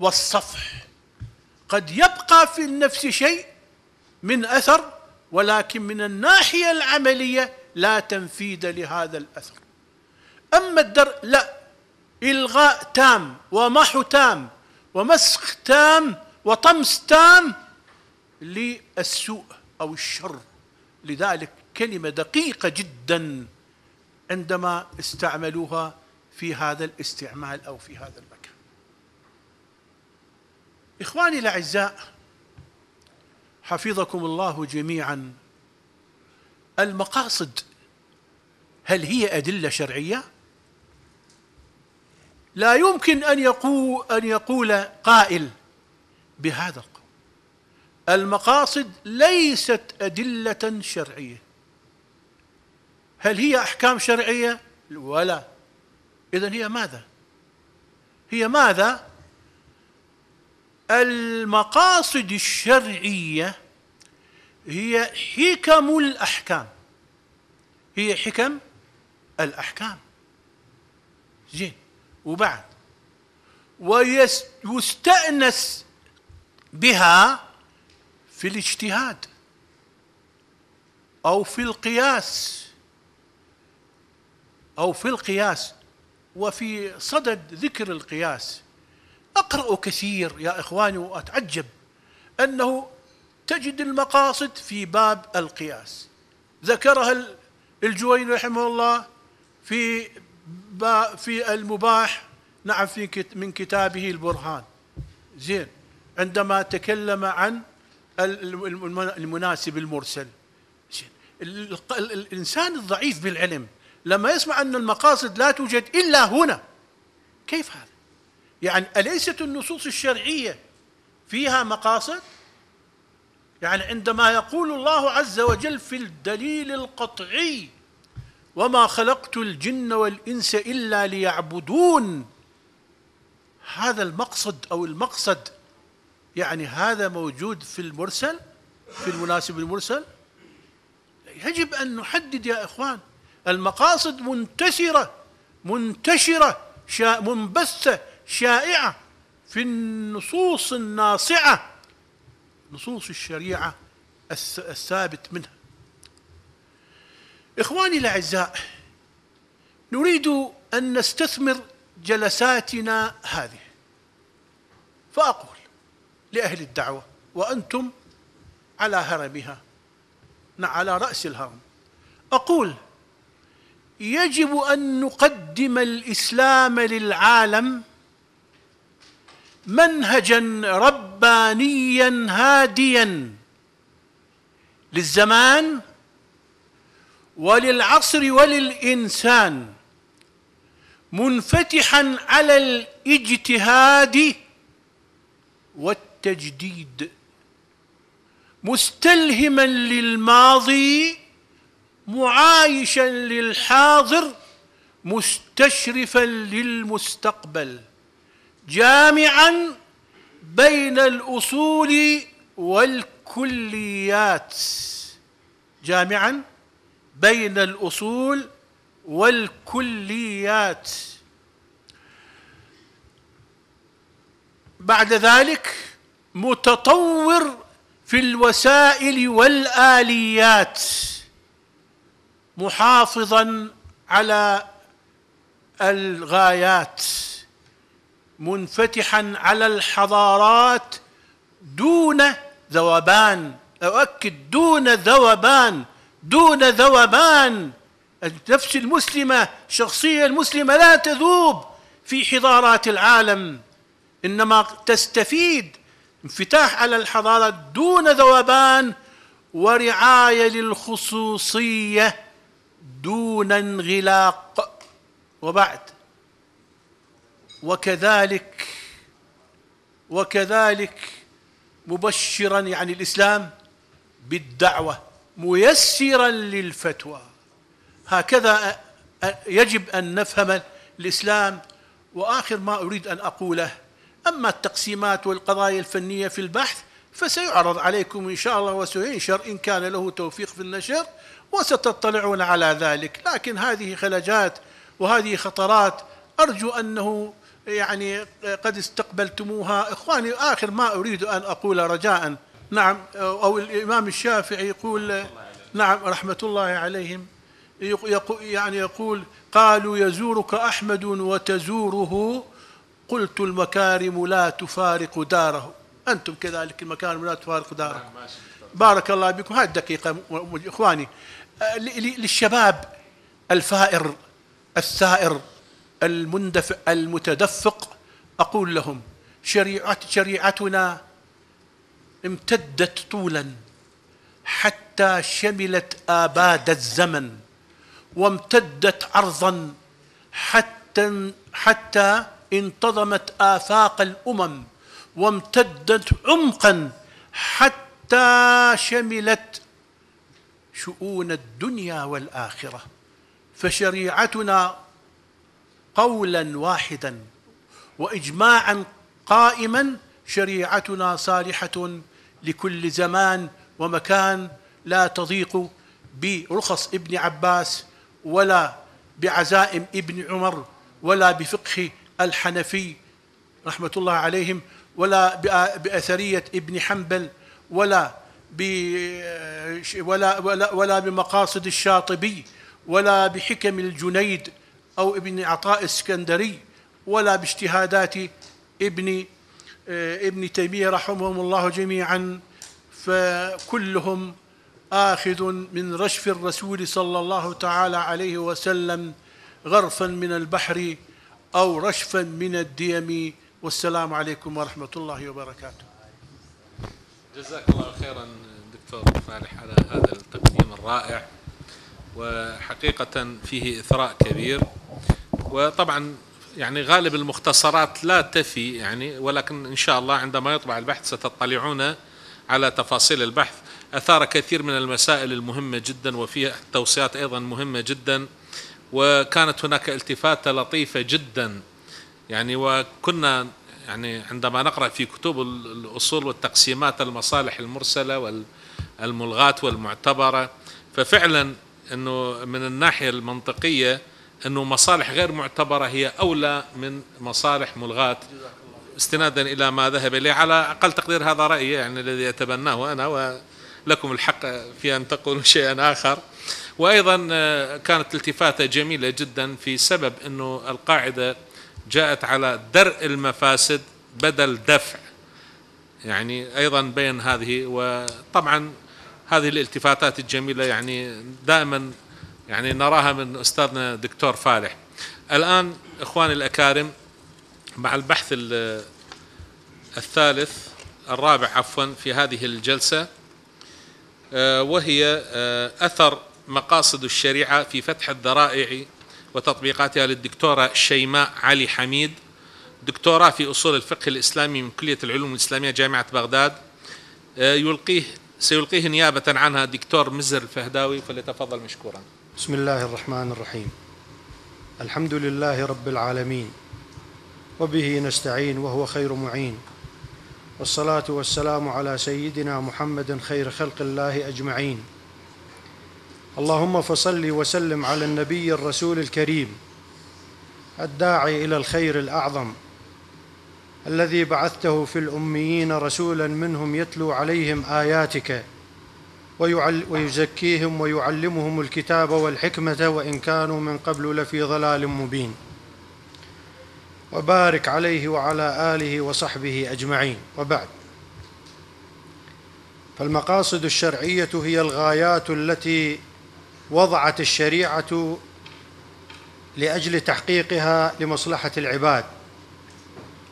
Speaker 4: والصفح. قد يبقى في النفس شيء من أثر ولكن من الناحية العملية لا تنفيذ لهذا الأثر. أما الدر لا. إلغاء تام ومحو تام. ومسخ تام وطمس تام للسوء أو الشر. لذلك كلمة دقيقة جدا عندما استعملوها في هذا الاستعمال أو في هذا المكان. إخواني الأعزاء حفظكم الله جميعا. المقاصد هل هي أدلة شرعية؟ لا يمكن أن يقول أن يقول قائل بهذا القول المقاصد ليست أدلة شرعية هل هي أحكام شرعية؟ ولا إذا هي ماذا؟ هي ماذا؟ المقاصد الشرعية هي حكم الأحكام هي حكم الأحكام زين وبعد. ويستأنس بها في الاجتهاد أو في القياس أو في القياس وفي صدد ذكر القياس. أقرأ كثير يا إخواني وأتعجب أنه تجد المقاصد في باب القياس. ذكرها الجويني رحمه الله في في المباح نعم في من كتابه البرهان. زين عندما تكلم عن المناسب المرسل. زين الإنسان الضعيف بالعلم لما يسمع أن المقاصد لا توجد إلا هنا كيف هذا؟ يعني أليست النصوص الشرعية فيها مقاصد؟ يعني عندما يقول الله عز وجل في الدليل القطعي وما خلقت الجن والإنس إلا ليعبدون. هذا المقصد أو المقصد يعني هذا موجود في المرسل في المناسب المرسل. يجب أن نحدد يا إخوان المقاصد منتشرة منتشرة شا منبثة شائعة في النصوص الناصعة نصوص الشريعة الثابت منها. إخواني الأعزاء نريد أن نستثمر جلساتنا هذه. فأقول لأهل الدعوة وأنتم على هرمها على رأس الهرم. أقول يجب أن نقدم الإسلام للعالم منهجا ربانيا هاديا للزمان وللعصر وللإنسان منفتحا على الاجتهاد والتجديد مستلهما للماضي معايشا للحاضر مستشرفا للمستقبل جامعا بين الأصول والكليات. جامعا بين الأصول والكليات. بعد ذلك متطور في الوسائل والآليات محافظا على الغايات منفتحا على الحضارات دون ذوبان أؤكد دون ذوبان. دون ذوبان. النفس المسلمة الشخصية المسلمة لا تذوب في حضارات العالم. إنما تستفيد انفتاح على الحضارات دون ذوبان ورعاية للخصوصية دون انغلاق. وبعد. وكذلك وكذلك مبشرا يعني الإسلام بالدعوة. ميسرا للفتوى. هكذا يجب أن نفهم الإسلام وآخر ما أريد أن أقوله أما التقسيمات والقضايا الفنية في البحث فسيعرض عليكم إن شاء الله وسينشر إن كان له توفيق في النشر وستطلعون على ذلك. لكن هذه خلجات وهذه خطرات أرجو أنه يعني قد استقبلتموها. إخواني آخر ما أريد أن أقول رجاء نعم أو الإمام الشافعي يقول نعم رحمه الله عليهم يعني يقول قالوا يزورك أحمد وتزوره قلت المكارم لا تفارق داره. أنتم كذلك المكان لا تفارق دارك بارك الله بكم هذه الدقيقة إخواني. للشباب الفائر الثائر المندفع المتدفق أقول لهم شريعة شريعتنا امتدت طولا حتى شملت آباد الزمن وامتدت عرضا حتى حتى انتظمت آفاق الأمم وامتدت عمقا حتى شملت شؤون الدنيا والآخرة. فشريعتنا قولا واحدا واجماعا قائما شريعتنا صالحة لكل زمان ومكان لا تضيق برخص ابن عباس ولا بعزائم ابن عمر ولا بفقه الحنفي رحمة الله عليهم ولا بأ- بأثرية ابن حنبل ولا ولا ولا ولا بمقاصد الشاطبي ولا بحكم الجنيد أو ابن عطاء السكندري ولا باجتهادات ابن ابن تيمية رحمهم الله جميعا فكلهم آخذ من رشف الرسول صلى الله تعالى عليه وسلم غرفا من البحر أو رشفا من الديم. والسلام عليكم ورحمة الله وبركاته.
Speaker 1: جزاك الله خيرا دكتور فالح على هذا التقديم الرائع وحقيقة فيه إثراء كبير. وطبعا يعني غالب المختصرات لا تفي يعني ولكن إن شاء الله عندما يطبع البحث ستطلعون على تفاصيل البحث. أثار كثير من المسائل المهمة جدا وفيها توصيات أيضا مهمة جدا وكانت هناك التفاتة لطيفة جدا. يعني وكنا يعني عندما نقرأ في كتب ال- الأصول والتقسيمات المصالح المرسلة والملغاة والمعتبرة ففعلا أنه من الناحية المنطقية أنه مصالح غير معتبرة هي أولى من مصالح ملغاة. استنادا إلى ما ذهب إليه. على أقل تقدير هذا رأيي يعني الذي أتبناه أنا ولكم الحق في أن تقولوا شيئا آخر. وأيضا آه، كانت التفاتة جميلة جدا في سبب أنه القاعدة جاءت على درء المفاسد بدل دفع. يعني أيضا بين هذه وطبعا هذه الالتفاتات الجميلة يعني دائما يعني نراها من أستاذنا دكتور فالح. الآن إخواني الأكارم مع البحث ال- الثالث الرابع عفوا في هذه الجلسة آه، وهي آه، أثر مقاصد الشريعة في فتح الذرائع وتطبيقاتها للدكتورة شيماء علي حميد دكتوراه في أصول الفقه الإسلامي من كلية العلوم الإسلامية جامعة بغداد آه، يلقيه سيلقيه نيابة عنها الدكتور مزر الفهداوي فليتفضل مشكورا.
Speaker 5: بسم الله الرحمن الرحيم. الحمد لله رب العالمين. وبه نستعين وهو خير معين. والصلاة والسلام على سيدنا محمد خير خلق الله أجمعين. اللهم فصل وسلم على النبي الرسول الكريم. الداعي إلى الخير الأعظم. الذي بعثته في الأميين رسولا منهم يتلو عليهم آياتك. ويزكيهم ويعلمهم الكتاب والحكمة وإن كانوا من قبل لفي ضلال مبين. وبارك عليه وعلى آله وصحبه أجمعين. وبعد. فالمقاصد الشرعية هي الغايات التي وضعت الشريعة لأجل تحقيقها لمصلحة العباد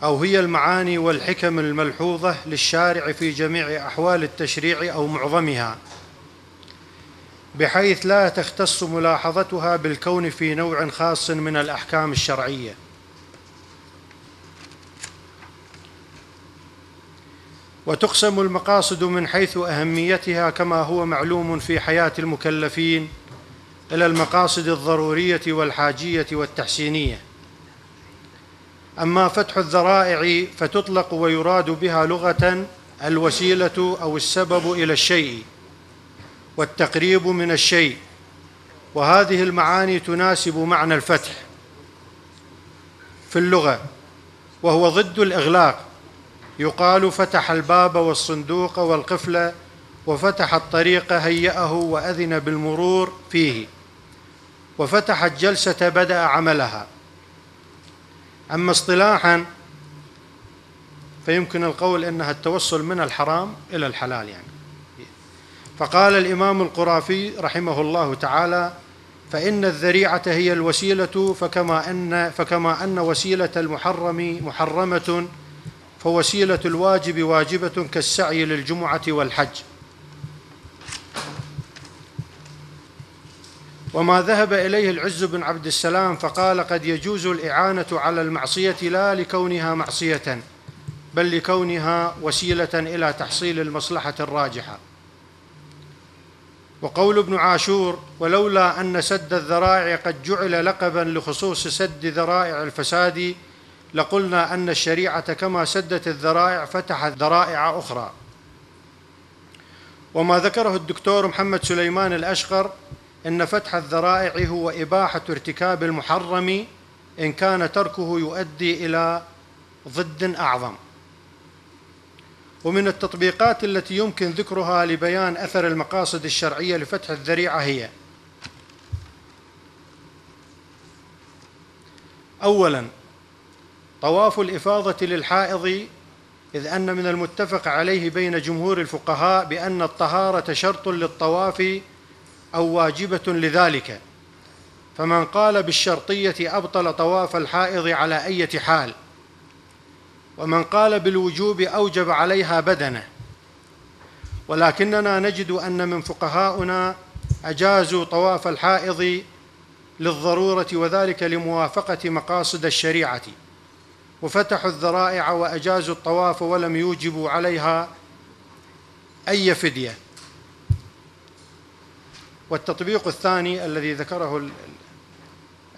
Speaker 5: أو هي المعاني والحكم الملحوظة للشارع في جميع أحوال التشريع أو معظمها. بحيث لا تختص ملاحظتها بالكون في نوع خاص من الأحكام الشرعية. وتقسم المقاصد من حيث أهميتها كما هو معلوم في حياة المكلفين إلى المقاصد الضرورية والحاجية والتحسينية. أما فتح الذرائع فتطلق ويراد بها لغة الوسيلة أو السبب إلى الشيء. والتقريب من الشيء وهذه المعاني تناسب معنى الفتح في اللغة وهو ضد الإغلاق. يقال فتح الباب والصندوق والقفل وفتح الطريق هيأه وأذن بالمرور فيه وفتح الجلسة بدأ عملها. أما اصطلاحا فيمكن القول إنها التوصل من الحرام إلى الحلال يعني. فقال الإمام القرافي رحمه الله تعالى فإن الذريعة هي الوسيلة فكما ان فكما أن وسيلة المحرم محرمة فوسيلة الواجب واجبة كالسعي للجمعة والحج. وما ذهب إليه العز بن عبد السلام فقال قد يجوز الإعانة على المعصية لا لكونها معصية بل لكونها وسيلة إلى تحصيل المصلحة الراجحة. وقول ابن عاشور ولولا أن سد الذرائع قد جعل لقبا لخصوص سد ذرائع الفساد لقلنا أن الشريعة كما سدت الذرائع فتحت ذرائع أخرى. وما ذكره الدكتور محمد سليمان الأشقر إن فتح الذرائع هو إباحة ارتكاب المحرم إن كان تركه يؤدي إلى ضد أعظم. ومن التطبيقات التي يمكن ذكرها لبيان أثر المقاصد الشرعية لفتح الذريعة هي اولا طواف الإفاضة للحائض إذ أن من المتفق عليه بين جمهور الفقهاء بأن الطهارة شرط للطواف أو واجبة لذلك. فمن قال بالشرطية أبطل طواف الحائض على أي حال. ومن قال بالوجوب أوجب عليها بدنه. ولكننا نجد أن من فقهاؤنا أجازوا طواف الحائض للضرورة وذلك لموافقة مقاصد الشريعة. وفتحوا الذرائع وأجازوا الطواف ولم يوجبوا عليها أي فدية. والتطبيق الثاني الذي ذكره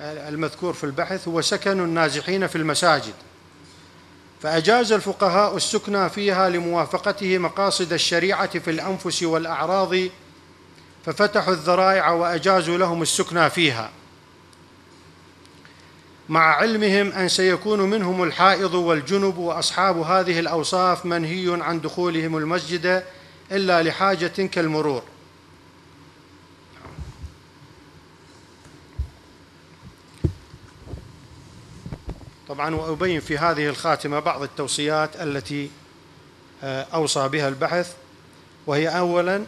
Speaker 5: المذكور في البحث هو سكن النازحين في المساجد. فأجاز الفقهاء السكنى فيها لموافقته مقاصد الشريعة في الأنفس والأعراض ففتحوا الذرائع وأجازوا لهم السكنى فيها. مع علمهم أن سيكون منهم الحائض والجنب وأصحاب هذه الأوصاف منهي عن دخولهم المسجد إلا لحاجة كالمرور. طبعا وأبين في هذه الخاتمة بعض التوصيات التي آه، أوصى بها البحث وهي أولا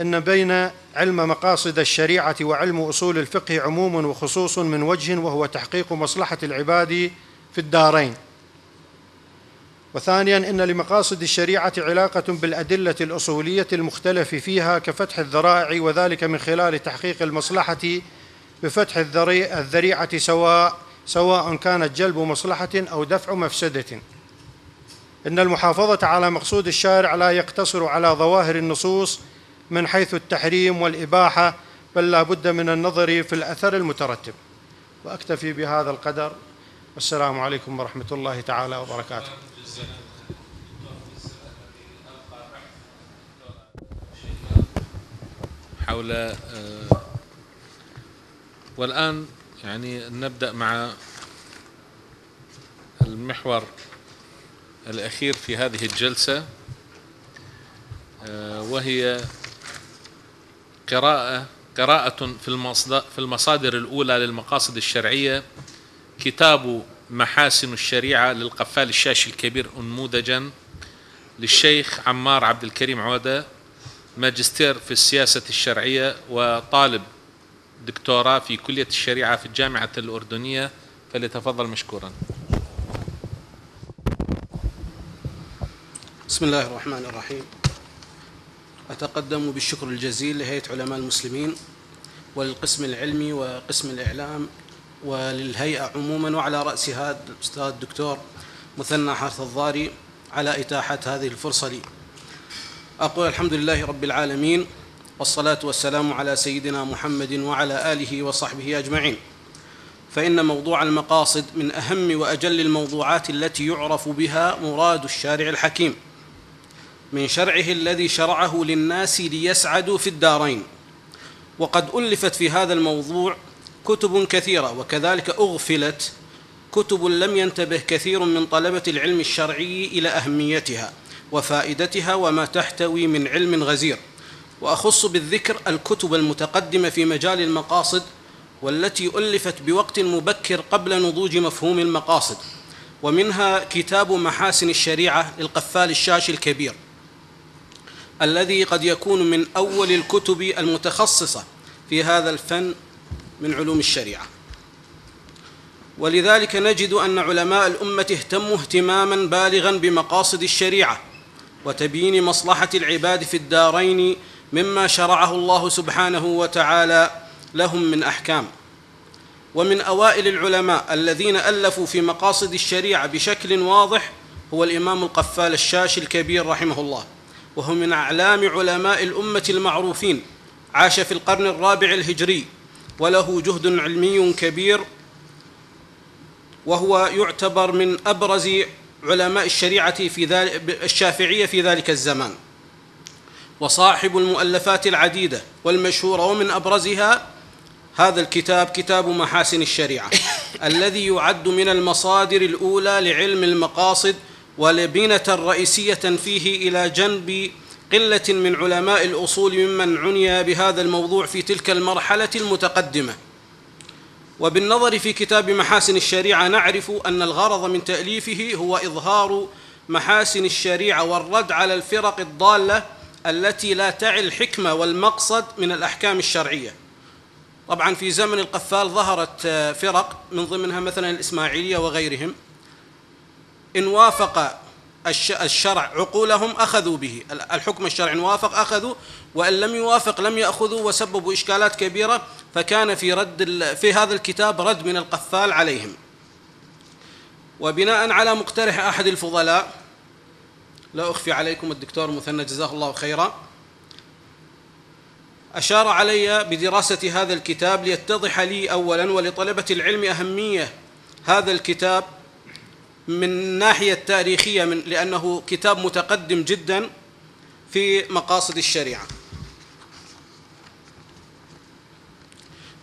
Speaker 5: أن بين علم مقاصد الشريعة وعلم أصول الفقه عموم وخصوص من وجه وهو تحقيق مصلحة العباد في الدارين. وثانيا إن لمقاصد الشريعة علاقة بالأدلة الأصولية المختلف فيها كفتح الذرائع وذلك من خلال تحقيق المصلحة بفتح الذريعة سواء سواء كانت جلب مصلحة أو دفع مفسدة. إن المحافظة على مقصود الشارع لا يقتصر على ظواهر النصوص من حيث التحريم والإباحة بل لا بد من النظر في الأثر المترتب. وأكتفي بهذا القدر. والسلام عليكم ورحمة الله تعالى وبركاته.
Speaker 1: حول آه، والآن يعني نبدأ مع المحور الأخير في هذه الجلسة آه، وهي قراءة قراءة في في المصادر الأولى للمقاصد الشرعية كتاب محاسن الشريعة للقفال الشاشي الكبير أنموذجا للشيخ عمار عبد الكريم عودة ماجستير في السياسة الشرعية وطالب دكتوراه في كلية الشريعة في الجامعة الأردنية فليتفضل مشكورا.
Speaker 6: بسم الله الرحمن الرحيم. أتقدم بالشكر الجزيل لهيئة علماء المسلمين وللقسم العلمي وقسم الإعلام وللهيئة عموما وعلى رأسها الأستاذ الدكتور مثنى حارث الضاري على إتاحة هذه الفرصة لي. أقول الحمد لله رب العالمين والصلاة والسلام على سيدنا محمد وعلى آله وصحبه أجمعين. فإن موضوع المقاصد من أهم وأجل الموضوعات التي يعرف بها مراد الشارع الحكيم. من شرعه الذي شرعه للناس ليسعدوا في الدارين. وقد ألفت في هذا الموضوع كتب كثيرة وكذلك أغفلت كتب لم ينتبه كثير من طلبة العلم الشرعي إلى أهميتها وفائدتها وما تحتوي من علم غزير. وأخص بالذكر الكتب المتقدمة في مجال المقاصد والتي ألفت بوقت مبكر قبل نضوج مفهوم المقاصد ومنها كتاب محاسن الشريعة للقفال الشاشي الكبير الذي قد يكون من أول الكتب المتخصصة في هذا الفن من علوم الشريعة. ولذلك نجد أن علماء الأمة اهتموا اهتماما بالغا بمقاصد الشريعة وتبيين مصلحة العباد في الدارين مما شرعه الله سبحانه وتعالى لهم من أحكام. ومن أوائل العلماء الذين ألفوا في مقاصد الشريعة بشكل واضح هو الإمام القفال الشاشي الكبير رحمه الله وهو من أعلام علماء الأمة المعروفين عاش في القرن الرابع الهجري وله جهد علمي كبير وهو يعتبر من أبرز علماء الشريعة في ذلك الشافعية في ذلك الزمان. وصاحب المؤلفات العديدة والمشهورة ومن أبرزها هذا الكتاب كتاب محاسن الشريعة الذي يعد من المصادر الأولى لعلم المقاصد ولبنة رئيسية فيه إلى جنب قلة من علماء الأصول ممن عني بهذا الموضوع في تلك المرحلة المتقدمة. وبالنظر في كتاب محاسن الشريعة نعرف أن الغرض من تأليفه هو إظهار محاسن الشريعة والرد على الفرق الضالة التي لا تعي الحكمة والمقصد من الأحكام الشرعية. طبعا في زمن القفال ظهرت فرق من ضمنها مثلا الإسماعيلية وغيرهم. إن وافق الشرع عقولهم أخذوا به. الحكم الشرعي إن وافق أخذوا وإن لم يوافق لم يأخذوا وسببوا إشكالات كبيرة فكان في رد في هذا الكتاب رد من القفال عليهم. وبناء على مقترح أحد الفضلاء لا أخفي عليكم الدكتور مثنى جزاه الله خيرا. أشار علي بدراسة هذا الكتاب ليتضح لي أولا ولطلبة العلم أهمية هذا الكتاب من الناحية التاريخية من لأنه كتاب متقدم جدا في مقاصد الشريعة.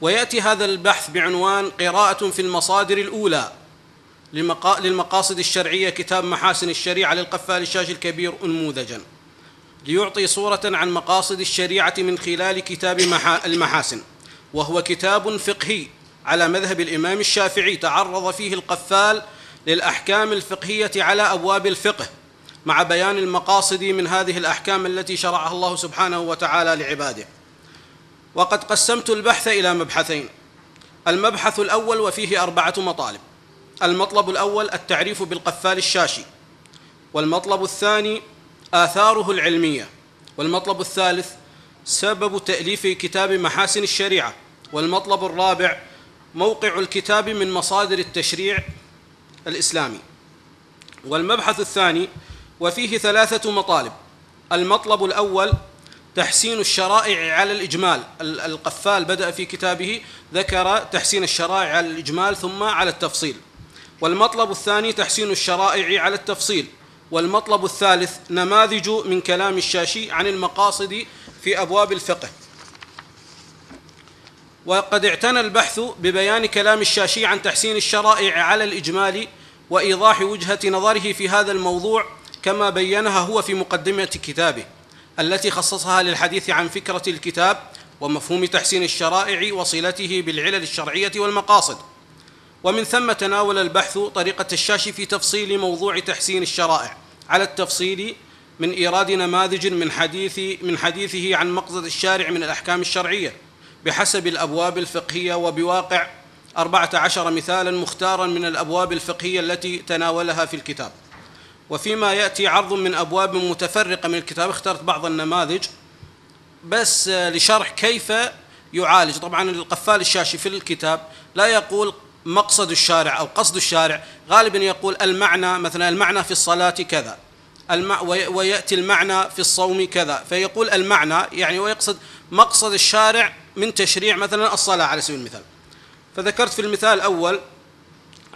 Speaker 6: ويأتي هذا البحث بعنوان قراءة في المصادر الأولى. للمقاصد الشرعية كتاب محاسن الشريعة للقفال الشاشي الكبير أنموذجا ليعطي صورة عن مقاصد الشريعة من خلال كتاب المحاسن وهو كتاب فقهي على مذهب الإمام الشافعي تعرض فيه القفال للأحكام الفقهية على أبواب الفقه مع بيان المقاصد من هذه الأحكام التي شرعها الله سبحانه وتعالى لعباده. وقد قسمت البحث إلى مبحثين المبحث الأول وفيه أربعة مطالب. المطلب الأول التعريف بالقفال الشاشي والمطلب الثاني آثاره العلمية والمطلب الثالث سبب تأليف كتاب محاسن الشريعة والمطلب الرابع موقع الكتاب من مصادر التشريع الإسلامي. والمبحث الثاني وفيه ثلاثة مطالب. المطلب الأول تحسين الشرائع على الإجمال القفال بدأ في كتابه ذكر تحسين الشرائع على الإجمال ثم على التفصيل. والمطلب الثاني تحسين الشرائع على التفصيل والمطلب الثالث نماذج من كلام الشاشي عن المقاصد في أبواب الفقه. وقد اعتنى البحث ببيان كلام الشاشي عن تحسين الشرائع على الإجمال وإيضاح وجهة نظره في هذا الموضوع كما بينها هو في مقدمة كتابه التي خصصها للحديث عن فكرة الكتاب ومفهوم تحسين الشرائع وصلته بالعلل الشرعية والمقاصد. ومن ثم تناول البحث طريقة الشاشي في تفصيل موضوع تحسين الشرائع. على التفصيل من إيراد نماذج من حديث من حديثه عن مقصد الشارع من الأحكام الشرعية. بحسب الأبواب الفقهية وبواقع أربعة عشر مثالا مختارا من الأبواب الفقهية التي تناولها في الكتاب. وفيما يأتي عرض من أبواب متفرقة من الكتاب اخترت بعض النماذج بس لشرح كيف يعالج. طبعا القفال الشاشي في الكتاب لا يقول مقصد الشارع أو قصد الشارع غالبا يقول المعنى مثلا المعنى في الصلاة كذا الم... ويأتي المعنى في الصوم كذا فيقول المعنى يعني ويقصد مقصد الشارع من تشريع مثلا الصلاة على سبيل المثال. فذكرت في المثال الأول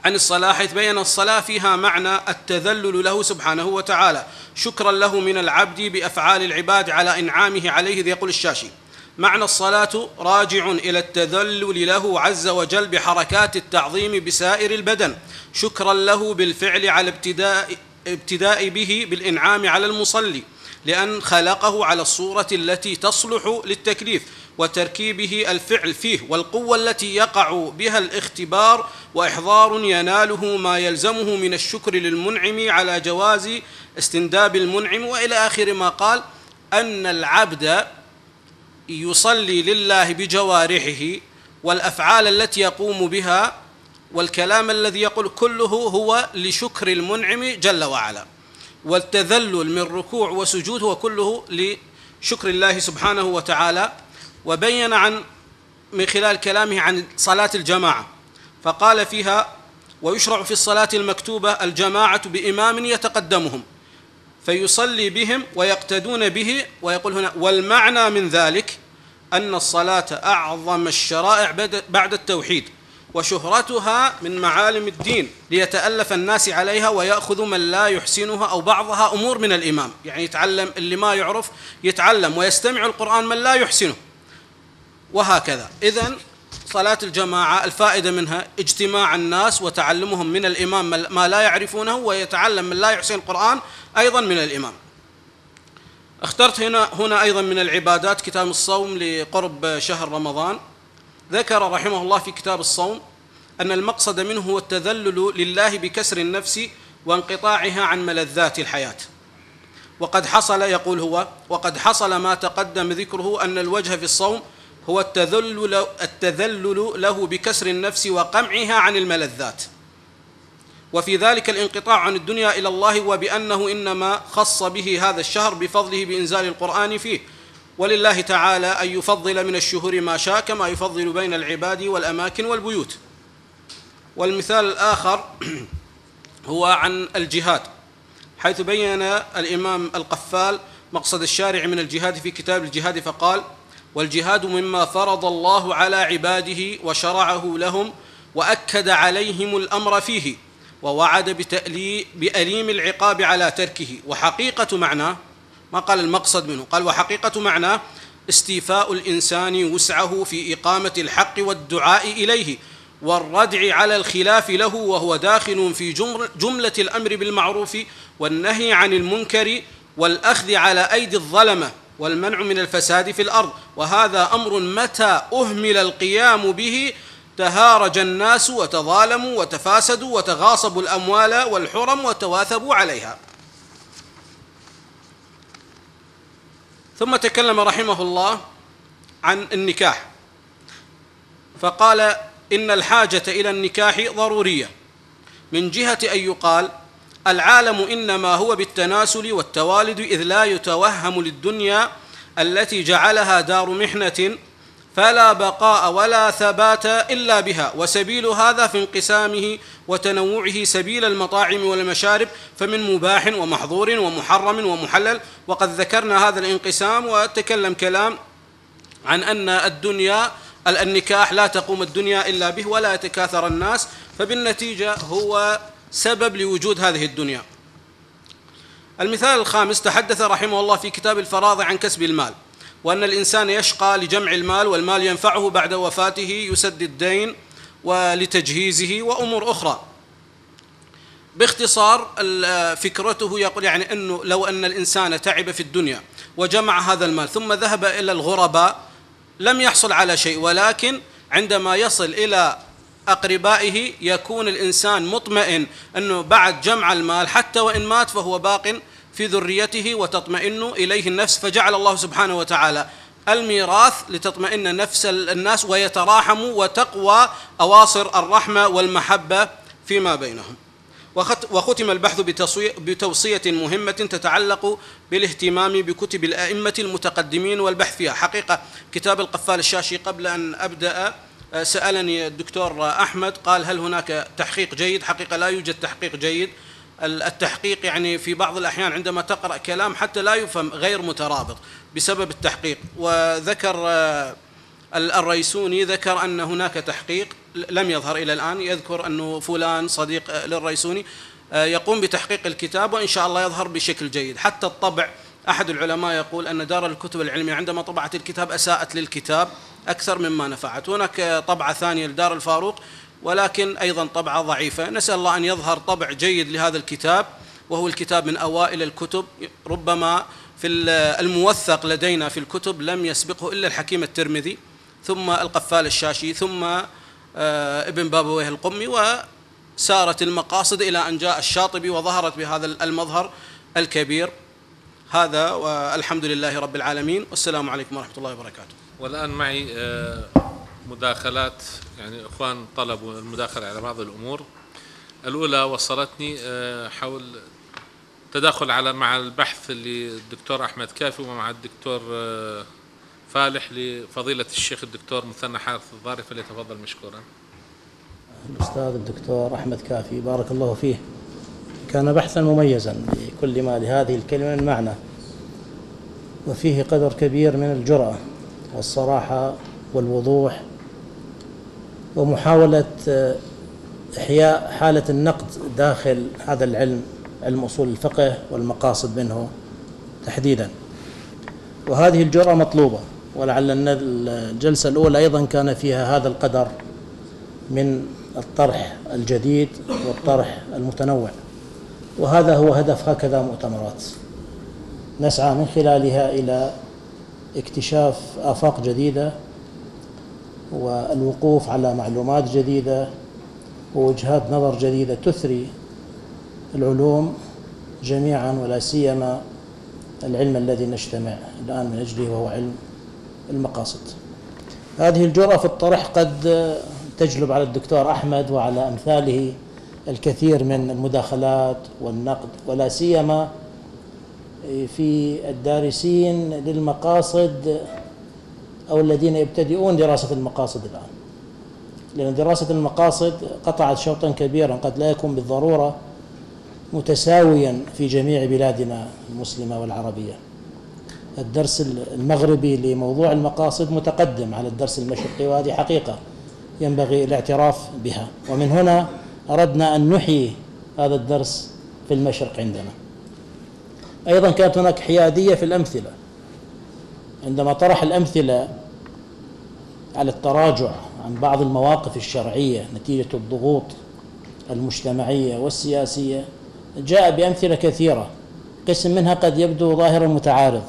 Speaker 6: عن الصلاة حيث بين الصلاة فيها معنى التذلل له سبحانه وتعالى. شكرا له من العبد بأفعال العباد على إنعامه عليه ذي يقول الشاشي. معنى الصلاة راجع إلى التذلل له عز وجل بحركات التعظيم بسائر البدن. شكرا له بالفعل على ابتداء ابتداء به بالإنعام على المصلي لأن خلقه على الصورة التي تصلح للتكليف وتركيبه الفعل فيه والقوة التي يقع بها الاختبار وإحضار يناله ما يلزمه من الشكر للمنعم على جواز استنداب المنعم وإلى آخر ما قال أن العبد يصلي لله بجوارحه والأفعال التي يقوم بها والكلام الذي يقول كله هو لشكر المنعم جل وعلا. والتذلل من ركوع وسجود هو كله لشكر الله سبحانه وتعالى. وبين عن من خلال كلامه عن صلاة الجماعة. فقال فيها ويشرع في الصلاة المكتوبة الجماعة بإمام يتقدمهم. فيصلي بهم ويقتدون به ويقول هنا والمعنى من ذلك أن الصلاة أعظم الشرائع بعد التوحيد وشهرتها من معالم الدين ليتألف الناس عليها ويأخذ من لا يحسنها أو بعضها أمور من الإمام. يعني يتعلم اللي ما يعرف يتعلم ويستمع القرآن من لا يحسنه. وهكذا. إذن صلاة الجماعة الفائدة منها اجتماع الناس وتعلمهم من الإمام ما لا يعرفونه ويتعلم من لا يحسن القرآن أيضا من الإمام. اخترت هنا هنا أيضا من العبادات كتاب الصوم لقرب شهر رمضان. ذكر رحمه الله في كتاب الصوم أن المقصد منه هو التذلل لله بكسر النفس وانقطاعها عن ملذات الحياة. وقد حصل يقول هو وقد حصل ما تقدم ذكره أن الوجه في الصوم هو التذلل التذلل له بكسر النفس وقمعها عن الملذات. وفي ذلك الانقطاع عن الدنيا إلى الله وبأنه إنما خص به هذا الشهر بفضله بإنزال القرآن فيه. ولله تعالى أن يفضل من الشهور ما شاء كما يفضل بين العباد والأماكن والبيوت. والمثال الآخر هو عن الجهاد حيث بين الإمام القفال مقصد الشارع من الجهاد في كتاب الجهاد فقال والجهاد مما فرض الله على عباده وشرعه لهم وأكد عليهم الأمر فيه ووعد بأليم العقاب على تركه. وحقيقة معناه ما قال المقصد منه قال وحقيقة معناه استيفاء الإنسان وسعه في إقامة الحق والدعاء إليه والردع على الخلاف له وهو داخل في جملة الأمر بالمعروف والنهي عن المنكر والأخذ على أيدي الظلمة. والمنع من الفساد في الأرض. وهذا أمر متى أهمل القيام به؟ تهارج الناس وتظالموا وتفاسدوا وتغاصبوا الأموال والحرم وتواثبوا عليها. ثم تكلم رحمه الله عن النكاح. فقال إن الحاجة إلى النكاح ضرورية. من جهة أن يقال العالم إنما هو بالتناسل والتوالد إذ لا يتوهم للدنيا التي جعلها دار محنة فلا بقاء ولا ثبات إلا بها. وسبيل هذا في انقسامه وتنوعه سبيل المطاعم والمشارب فمن مباح ومحظور ومحرم ومحلل. وقد ذكرنا هذا الانقسام وتكلم كلام عن أن الدنيا النكاح لا تقوم الدنيا إلا به ولا يتكاثر الناس. فبالنتيجة هو سبب لوجود هذه الدنيا. المثال الخامس تحدث رحمه الله في كتاب الفراض عن كسب المال وأن الإنسان يشقى لجمع المال والمال ينفعه بعد وفاته يسد الدين ولتجهيزه وأمور أخرى. باختصار فكرته يقول يعني أنه لو أن الإنسان تعب في الدنيا وجمع هذا المال ثم ذهب إلى الغرباء لم يحصل على شيء ولكن عندما يصل إلى أقربائه يكون الإنسان مطمئن أنه بعد جمع المال حتى وإن مات فهو باق في ذريته وتطمئن إليه النفس فجعل الله سبحانه وتعالى الميراث لتطمئن نفس الناس ويتراحموا وتقوى أواصر الرحمة والمحبة فيما بينهم. وختم البحث بتوصية مهمة تتعلق بالاهتمام بكتب الأئمة المتقدمين والبحث فيها. حقيقة كتاب القفال الشاشي قبل أن أبدأ سألني الدكتور أحمد قال هل هناك تحقيق جيد؟ حقيقة لا يوجد تحقيق جيد. التحقيق يعني في بعض الأحيان عندما تقرأ كلام حتى لا يفهم غير مترابط بسبب التحقيق. وذكر آه، الريسوني ذكر أن هناك تحقيق لم يظهر إلى الآن. يذكر أنه فلان صديق آه، للريسوني آه، يقوم بتحقيق الكتاب وإن شاء الله يظهر بشكل جيد. حتى الطبع أحد العلماء يقول أن دار الكتب العلمية عندما طبعت الكتاب أساءت للكتاب. أكثر مما نفعت. هناك طبعة ثانية لدار الفاروق ولكن أيضا طبعة ضعيفة. نسأل الله أن يظهر طبع جيد لهذا الكتاب وهو الكتاب من أوائل الكتب. ربما في الموثق لدينا في الكتب لم يسبقه إلا الحكيم الترمذي ثم القفال الشاشي ثم آه، ابن بابويه القمي وسارت المقاصد إلى أن جاء الشاطبي وظهرت بهذا المظهر الكبير. هذا والحمد لله رب العالمين. والسلام عليكم ورحمة الله وبركاته.
Speaker 1: والآن معي آه، مداخلات يعني إخوان طلبوا المداخلة على بعض الأمور. الأولى وصلتني آه، حول تداخل على مع البحث اللي الدكتور أحمد كافي ومع الدكتور آه، فالح لفضيلة الشيخ الدكتور مثنى حارث الضاري فليتفضل مشكورا.
Speaker 7: الأستاذ الدكتور أحمد كافي بارك الله فيه. كان بحثا مميزا بكل ما لهذه الكلمة من معنى وفيه قدر كبير من الجرأة. والصراحة والوضوح ومحاولة آه، إحياء حالة النقد داخل هذا العلم علم أصول الفقه والمقاصد منه تحديدا. وهذه الجرأة مطلوبة ولعل أن الجلسة الأولى أيضا كان فيها هذا القدر من الطرح الجديد والطرح المتنوع. وهذا هو هدف هكذا مؤتمرات. نسعى من خلالها إلى اكتشاف آفاق جديدة والوقوف على معلومات جديدة ووجهات نظر جديدة تثري العلوم جميعا ولا سيما العلم الذي نجتمع الآن من أجله وهو علم المقاصد. هذه الجرأة في الطرح قد تجلب على الدكتور أحمد وعلى أمثاله الكثير من المداخلات والنقد ولا سيما في الدارسين للمقاصد أو الذين يبتدئون دراسة المقاصد الآن. لأن دراسة المقاصد قطعت شوطا كبيرا قد لا يكون بالضرورة متساويا في جميع بلادنا المسلمة والعربية. الدرس المغربي لموضوع المقاصد متقدم على الدرس المشرقي وهذه حقيقة ينبغي الاعتراف بها. ومن هنا أردنا أن نحيي هذا الدرس في المشرق عندنا. أيضا كانت هناك حيادية في الأمثلة. عندما طرح الأمثلة على التراجع عن بعض المواقف الشرعية نتيجة الضغوط المجتمعية والسياسية جاء بأمثلة كثيرة. قسم منها قد يبدو ظاهرا متعارض.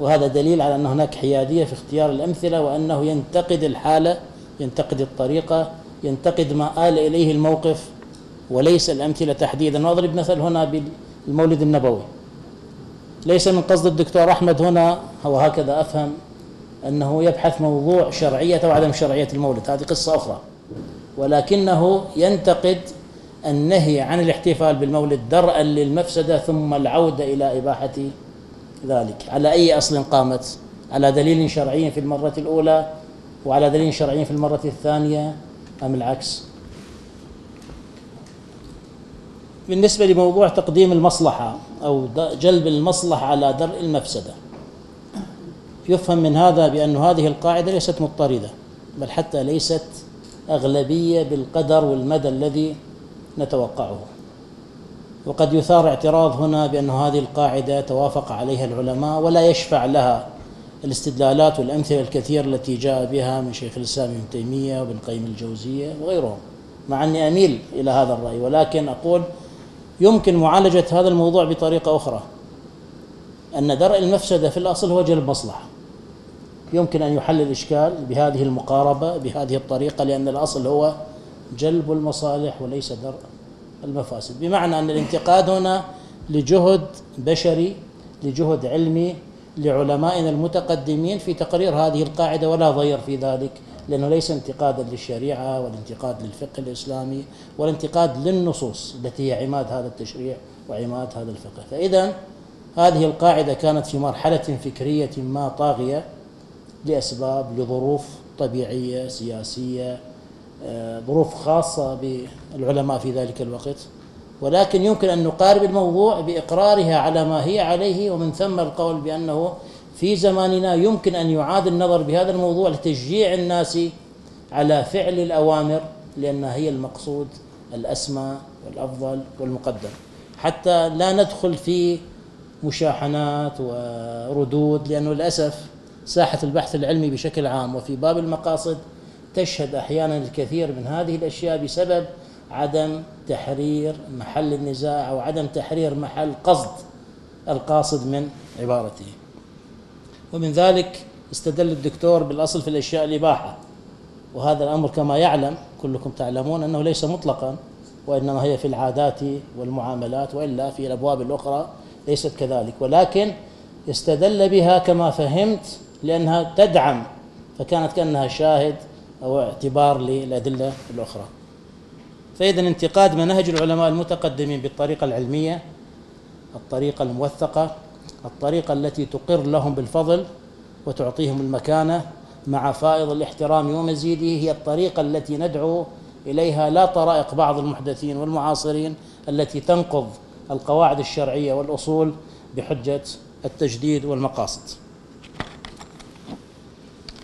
Speaker 7: وهذا دليل على أن هناك حيادية في اختيار الأمثلة وأنه ينتقد الحالة ينتقد الطريقة ينتقد ما آل إليه الموقف وليس الأمثلة تحديدا. وأضرب مثل هنا بالمولد النبوي. ليس من قصد الدكتور أحمد هنا هو هكذا أفهم أنه يبحث موضوع شرعية وعدم شرعية المولد. هذه قصة أخرى. ولكنه ينتقد النهي عن الاحتفال بالمولد درءا للمفسدة ثم العودة إلى إباحة ذلك. على أي أصل قامت؟ على دليل شرعي في المرة الأولى وعلى دليل شرعي في المرة الثانية أم العكس؟ بالنسبة لموضوع تقديم المصلحة أو جلب المصلحة على درء المفسدة. يفهم من هذا بأن هذه القاعدة ليست مضطردة بل حتى ليست أغلبية بالقدر والمدى الذي نتوقعه. وقد يثار اعتراض هنا بأن هذه القاعدة توافق عليها العلماء ولا يشفع لها الاستدلالات والأمثلة الكثيرة التي جاء بها من شيخ الإسلام ابن تيمية وابن قيم الجوزية وغيرهم. مع أني أميل إلى هذا الرأي ولكن أقول يمكن معالجة هذا الموضوع بطريقة أخرى. أن درء المفسدة في الأصل هو جلب مصلحة. يمكن أن يحل الإشكال بهذه المقاربة بهذه الطريقة لأن الأصل هو جلب المصالح وليس درء المفاسد. بمعنى أن الانتقاد هنا لجهد بشري لجهد علمي لعلمائنا المتقدمين في تقرير هذه القاعدة ولا ضير في ذلك. لأنه ليس انتقادا للشريعة ولا انتقاد للفقه الإسلامي ولا انتقاد للنصوص التي هي عماد هذا التشريع وعماد هذا الفقه. فإذا هذه القاعدة كانت في مرحلة فكرية ما طاغية لأسباب لظروف طبيعية سياسية آه، ظروف خاصة بالعلماء في ذلك الوقت. ولكن يمكن أن نقارب الموضوع بإقرارها على ما هي عليه ومن ثم القول بأنه في زماننا يمكن أن يعاد النظر بهذا الموضوع لتشجيع الناس على فعل الأوامر لأنها هي المقصود الأسمى والأفضل والمقدم. حتى لا ندخل في مشاحنات وردود لأنه للأسف ساحة البحث العلمي بشكل عام وفي باب المقاصد تشهد أحيانا الكثير من هذه الأشياء بسبب عدم تحرير محل النزاع أو عدم تحرير محل قصد القاصد من عبارته. ومن ذلك استدل الدكتور بالأصل في الأشياء الإباحة. وهذا الأمر كما يعلم كلكم تعلمون أنه ليس مطلقا وإنما هي في العادات والمعاملات وإلا في الأبواب الأخرى ليست كذلك. ولكن استدل بها كما فهمت لأنها تدعم فكانت كأنها شاهد أو اعتبار للأدلة الأخرى. فإذا انتقاد منهج العلماء المتقدمين بالطريقة العلمية الطريقة الموثقة الطريقة التي تقر لهم بالفضل وتعطيهم المكانة مع فائض الاحترام ومزيده هي الطريقة التي ندعو إليها لا طرائق بعض المحدثين والمعاصرين التي تنقض القواعد الشرعية والأصول بحجة التجديد والمقاصد.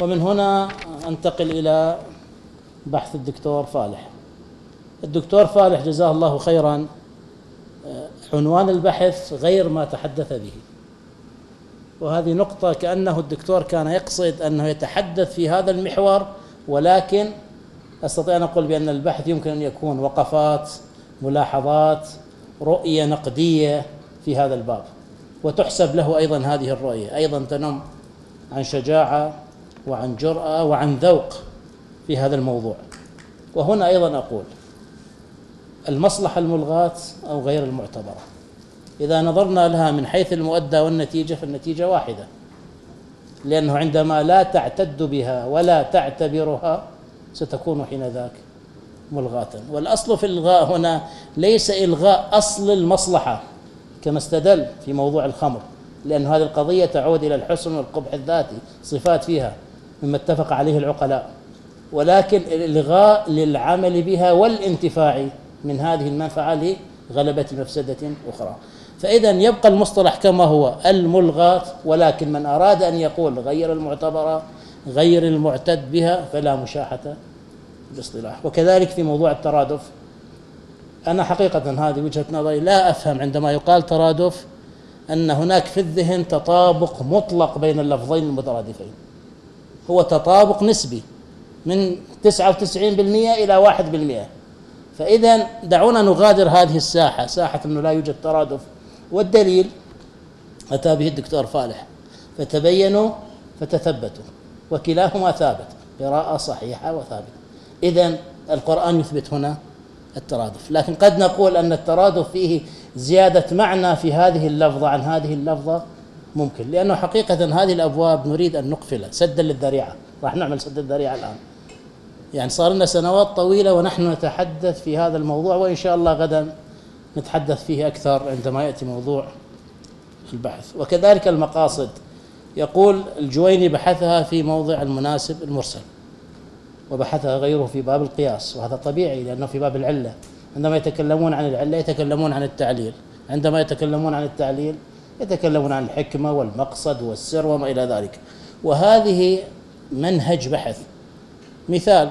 Speaker 7: ومن هنا أنتقل إلى بحث الدكتور فالح. الدكتور فالح جزاه الله خيرا عنوان البحث غير ما تحدث به. وهذه نقطة كأنه الدكتور كان يقصد أنه يتحدث في هذا المحور ولكن أستطيع أن أقول بأن البحث يمكن أن يكون وقفات ملاحظات رؤية نقدية في هذا الباب. وتحسب له أيضا هذه الرؤية. أيضا تنم عن شجاعة وعن جرأة وعن ذوق في هذا الموضوع. وهنا أيضا أقول المصلحة الملغاة أو غير المعتبرة. إذا نظرنا لها من حيث المؤدى والنتيجة فالنتيجة واحدة. لأنه عندما لا تعتد بها ولا تعتبرها ستكون حين ذاك ملغاة. والأصل في الإلغاء هنا ليس إلغاء أصل المصلحة كما استدل في موضوع الخمر لأن هذه القضية تعود إلى الحسن والقبح الذاتي صفات فيها مما اتفق عليه العقلاء. ولكن الإلغاء للعمل بها والانتفاع من هذه المنفعة لغلبة مفسدة أخرى. فإذا يبقى المصطلح كما هو الملغاة ولكن من أراد أن يقول غير المعتبرة غير المعتد بها فلا مشاحة باصطلاح. وكذلك في موضوع الترادف أنا حقيقة هذه وجهة نظري لا أفهم عندما يقال ترادف أن هناك في الذهن تطابق مطلق بين اللفظين المترادفين. هو تطابق نسبي من 99% إلى 1% فإذا دعونا نغادر هذه الساحة ساحة أنه لا يوجد ترادف. والدليل أتى به الدكتور فالح فتبينوا فتثبتوا وكلاهما ثابت قراءة صحيحة وثابتة. إذا القرآن يثبت هنا الترادف. لكن قد نقول أن الترادف فيه زيادة معنى في هذه اللفظة عن هذه اللفظة ممكن لأنه حقيقة هذه الأبواب نريد أن نقفلها سدا للذريعة. راح نعمل سد الذريعة الآن. يعني صار لنا سنوات طويلة ونحن نتحدث في هذا الموضوع وإن شاء الله غدا نتحدث فيه أكثر عندما يأتي موضوع البحث. وكذلك المقاصد. يقول الجويني بحثها في موضع المناسب المرسل وبحثها غيره في باب القياس وهذا طبيعي لأنه في باب العلة. عندما يتكلمون عن العلة يتكلمون عن التعليل. عندما يتكلمون عن التعليل يتكلمون عن الحكمة والمقصد والسر وما إلى ذلك. وهذه منهج بحث. مثال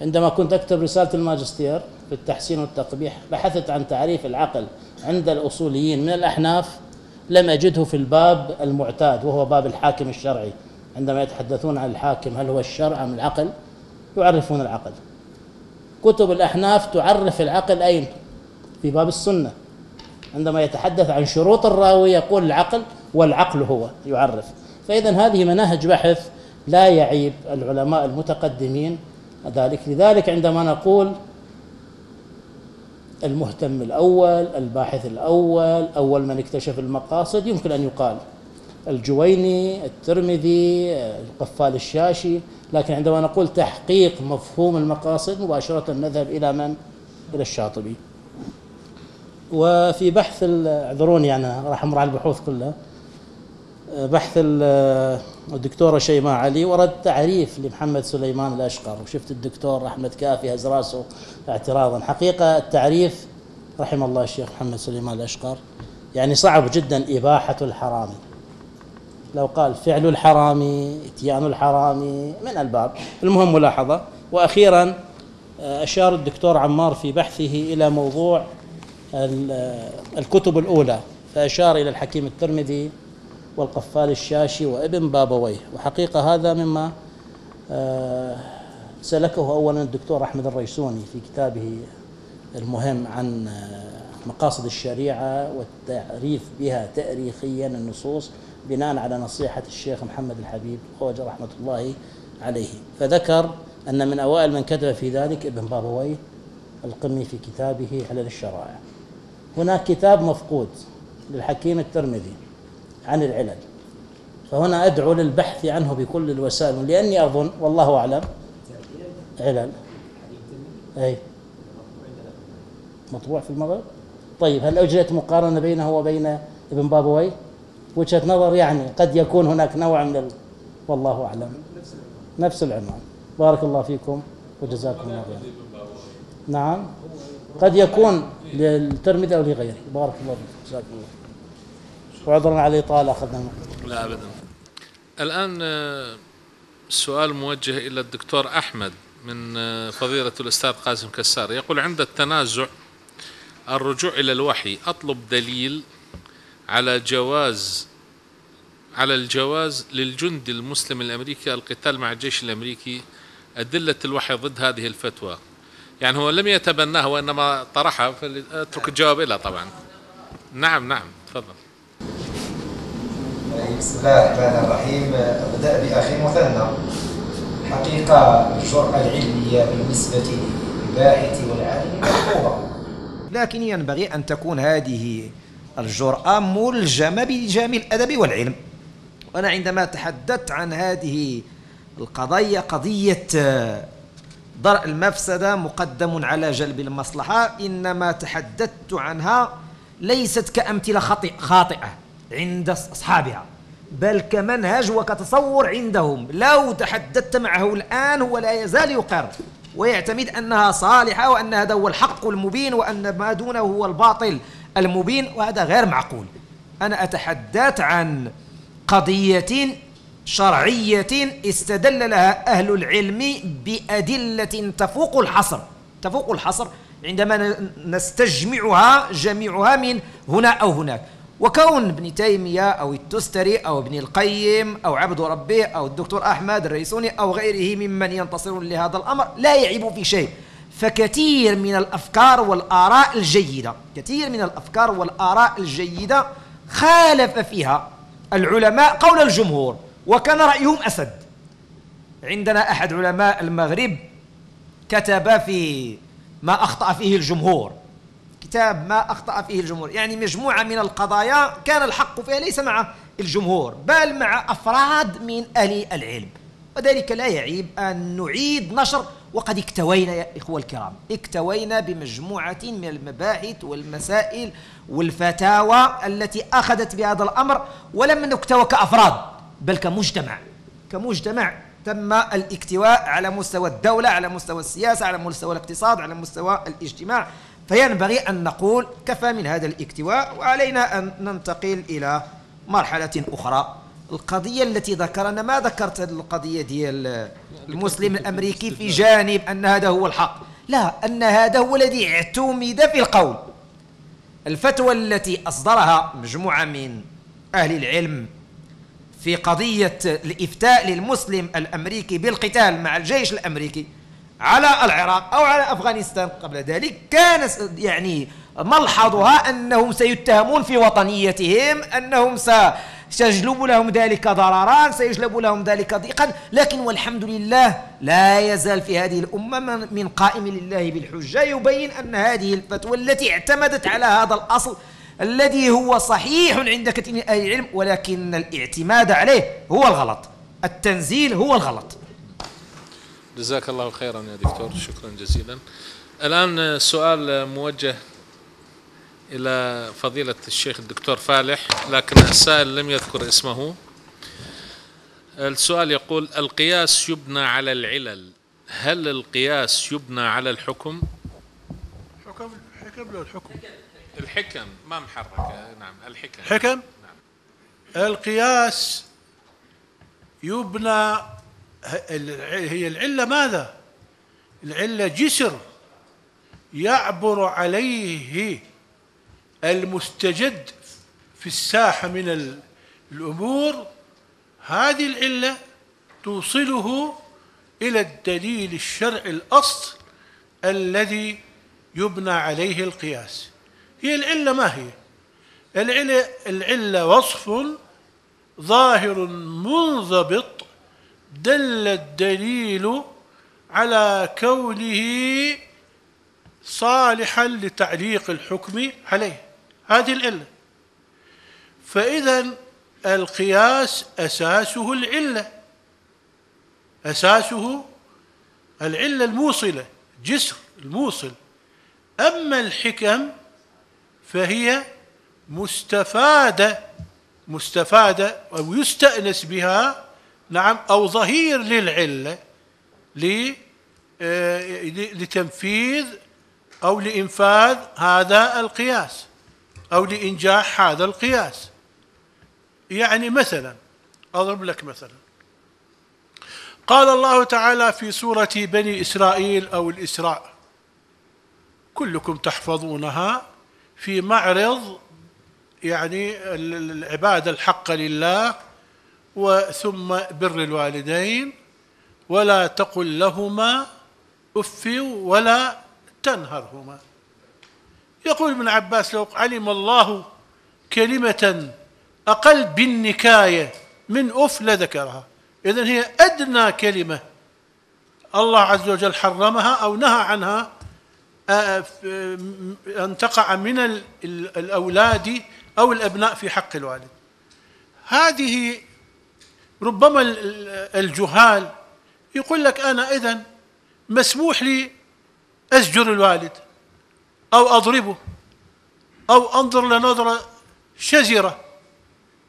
Speaker 7: عندما كنت أكتب رسالة الماجستير في التحسين والتقبيح بحثت عن تعريف العقل عند الأصوليين. من الأحناف لم أجده في الباب المعتاد وهو باب الحاكم الشرعي. عندما يتحدثون عن الحاكم هل هو الشرع أم العقل؟ يعرفون العقل. كتب الأحناف تعرف العقل أين؟ في باب السنة. عندما يتحدث عن شروط الراوي يقول العقل والعقل هو يعرف. فإذا هذه مناهج بحث لا يعيب العلماء المتقدمين ذلك. لذلك عندما نقول المهتم الأول الباحث الأول أول من اكتشف المقاصد يمكن أن يقال. الجويني الترمذي القفال الشاشي. لكن عندما نقول تحقيق مفهوم المقاصد مباشرة نذهب إلى من؟ إلى الشاطبي. وفي بحث اعذروني يعني راح أمر على البحوث كلها. بحث الدكتورة شيماء علي ورد تعريف لمحمد سليمان الأشقر. وشفت الدكتور أحمد كافي هز راسه اعتراضا. حقيقة التعريف رحم الله الشيخ محمد سليمان الأشقر يعني صعب جدا إباحة الحرام لو قال فعل الحرام إتيان الحرام من الباب. المهم ملاحظة. وأخيرا أشار الدكتور عمار في بحثه إلى موضوع الكتب الأولى. فأشار إلى الحكيم الترمذي والقفال الشاشي وابن بابويه. وحقيقة هذا مما آه، سلكه أولا الدكتور أحمد الريسوني في كتابه المهم عن مقاصد الشريعة والتعريف بها تاريخيا النصوص بناء على نصيحة الشيخ محمد الحبيب خوجة رحمة الله عليه. فذكر أن من أوائل من كتب في ذلك ابن بابويه القمي في كتابه علل الشرائع. هناك كتاب مفقود للحكيم الترمذي. عن العلل. فهنا أدعو للبحث عنه بكل الوسائل لأني أظن والله أعلم علل. أي. مطبوع في المغرب؟ طيب هل أجريت مقارنة بينه وبين ابن بابوي؟ وجهة نظر يعني قد يكون هناك نوع من ال... والله أعلم. نفس العنوان. بارك الله فيكم وجزاكم الله خيرا نعم. قد يكون للترمذي أو لغيره. بارك الله فيكم جزاكم الله وعذرا على الإطالة أخذنا
Speaker 1: لا أبدا. الآن آه، سؤال موجه إلى الدكتور أحمد من آه، فضيلة الأستاذ قاسم كسار. يقول عند التنازع الرجوع إلى الوحي أطلب دليل على جواز على الجواز للجندي المسلم الأمريكي القتال مع الجيش الأمريكي أدلة الوحي ضد هذه الفتوى. يعني هو لم يتبناها وإنما طرحها فأترك الجواب له طبعا. نعم نعم تفضل.
Speaker 2: بسم الله الرحمن الرحيم. أبدأ بأخي مثنى. حقيقة الجرأة العلمية بالنسبة للباحث والعالم مطلوبة لكن ينبغي أن تكون هذه الجرأة ملجمة بلجام الأدب والعلم. وأنا عندما تحدثت عن هذه القضية قضية درء المفسدة مقدم على جلب المصلحة إنما تحدثت عنها ليست كأمثلة خاطئة, عند أصحابها. بل كمنهج وكتصور عندهم. لو تحدثت معه الآن هو لا يزال يقر ويعتمد أنها صالحة وأن هذا هو الحق المبين وأن ما دونه هو الباطل المبين وهذا غير معقول. أنا أتحدث عن قضية شرعية استدل لها أهل العلم بأدلة تفوق الحصر. تفوق الحصر عندما نستجمعها جميعها من هنا أو هناك. وكون ابن تيمية أو التستري أو ابن القيم أو عبد ربي أو الدكتور أحمد الريسوني أو غيره ممن ينتصرون لهذا الأمر لا يعيب في شيء. فكثير من الأفكار والآراء الجيدة كثير من الأفكار والآراء الجيدة خالف فيها العلماء قول الجمهور وكان رأيهم أسد. عندنا أحد علماء المغرب كتب في ما أخطأ فيه الجمهور. كتاب ما أخطأ فيه الجمهور. يعني مجموعة من القضايا كان الحق فيها ليس مع الجمهور بل مع أفراد من أهل العلم. وذلك لا يعيب أن نعيد نشر وقد اكتوينا يا إخوة الكرام. اكتوينا بمجموعة من المباحث والمسائل والفتاوى التي أخذت بهذا الأمر ولم نكتوى كأفراد بل كمجتمع. كمجتمع تم الاكتواء على مستوى الدولة على مستوى السياسة على مستوى الاقتصاد على مستوى الاجتماع. فينبغي أن نقول كفى من هذا الاكتواء وعلينا أن ننتقل إلى مرحلة أخرى. القضية التي ذكرنا ما ذكرت القضية ديال المسلم الأمريكي في جانب أن هذا هو الحق؟ لا أن هذا هو الذي اعتمد في القول. الفتوى التي أصدرها مجموعة من أهل العلم في قضية الإفتاء للمسلم الأمريكي بالقتال مع الجيش الأمريكي على العراق أو على أفغانستان قبل ذلك كان يعني ملحظها أنهم سيتهمون في وطنيتهم أنهم سيجلب لهم ذلك ضررا سيجلب لهم ذلك ضيقا لكن والحمد لله لا يزال في هذه الأمة من قائم لله بالحجة يبين أن هذه الفتوى التي اعتمدت على هذا الأصل الذي هو صحيح عند كثير من أهل العلم ولكن الاعتماد عليه هو الغلط التنزيل هو الغلط.
Speaker 1: جزاك الله خيرا يا دكتور شكرا جزيلا. الآن سؤال موجه إلى فضيلة الشيخ الدكتور فالح لكن السائل لم يذكر اسمه. السؤال يقول القياس يبنى على العلل هل القياس يبنى على الحكم؟
Speaker 4: حكم حكم له الحكم.
Speaker 1: الحكم ما محرك؟ نعم الحكم.
Speaker 4: حكم؟
Speaker 1: نعم.
Speaker 4: القياس يبنى هي العلة ماذا؟ العلة جسر يعبر عليه المستجد في الساحة من الأمور. هذه العلة توصله إلى الدليل الشرعي الأصل الذي يبنى عليه القياس. هي العلة ما هي؟ العلة, العلة وصف ظاهر منضبط دل الدليل على كونه صالحا لتعليق الحكم عليه. هذه العلة. فإذا القياس أساسه العلة. أساسه العلة الموصلة جسر الموصل. أما الحكم فهي مستفادة مستفادة أو يستأنس بها نعم أو ظهير للعلة آه، لتنفيذ أو لإنفاذ هذا القياس أو لإنجاح هذا القياس. يعني مثلا أضرب لك مثلا. قال الله تعالى في سورة بني إسرائيل أو الإسراء كلكم تحفظونها في معرض يعني العبادة الحق لله وثم بر الوالدين ولا تقل لهما أف ولا تنهرهما. يقول ابن عباس لو علم الله كلمة أقل بالنكاية من أف لذكرها. إذن هي أدنى كلمة الله عز وجل حرمها أو نهى عنها أن تقع من الأولاد أو الأبناء في حق الوالد. هذه ربما الجهال يقول لك أنا إذن مسموح لي أزجر الوالد أو أضربه أو أنظر لنظرة شزرة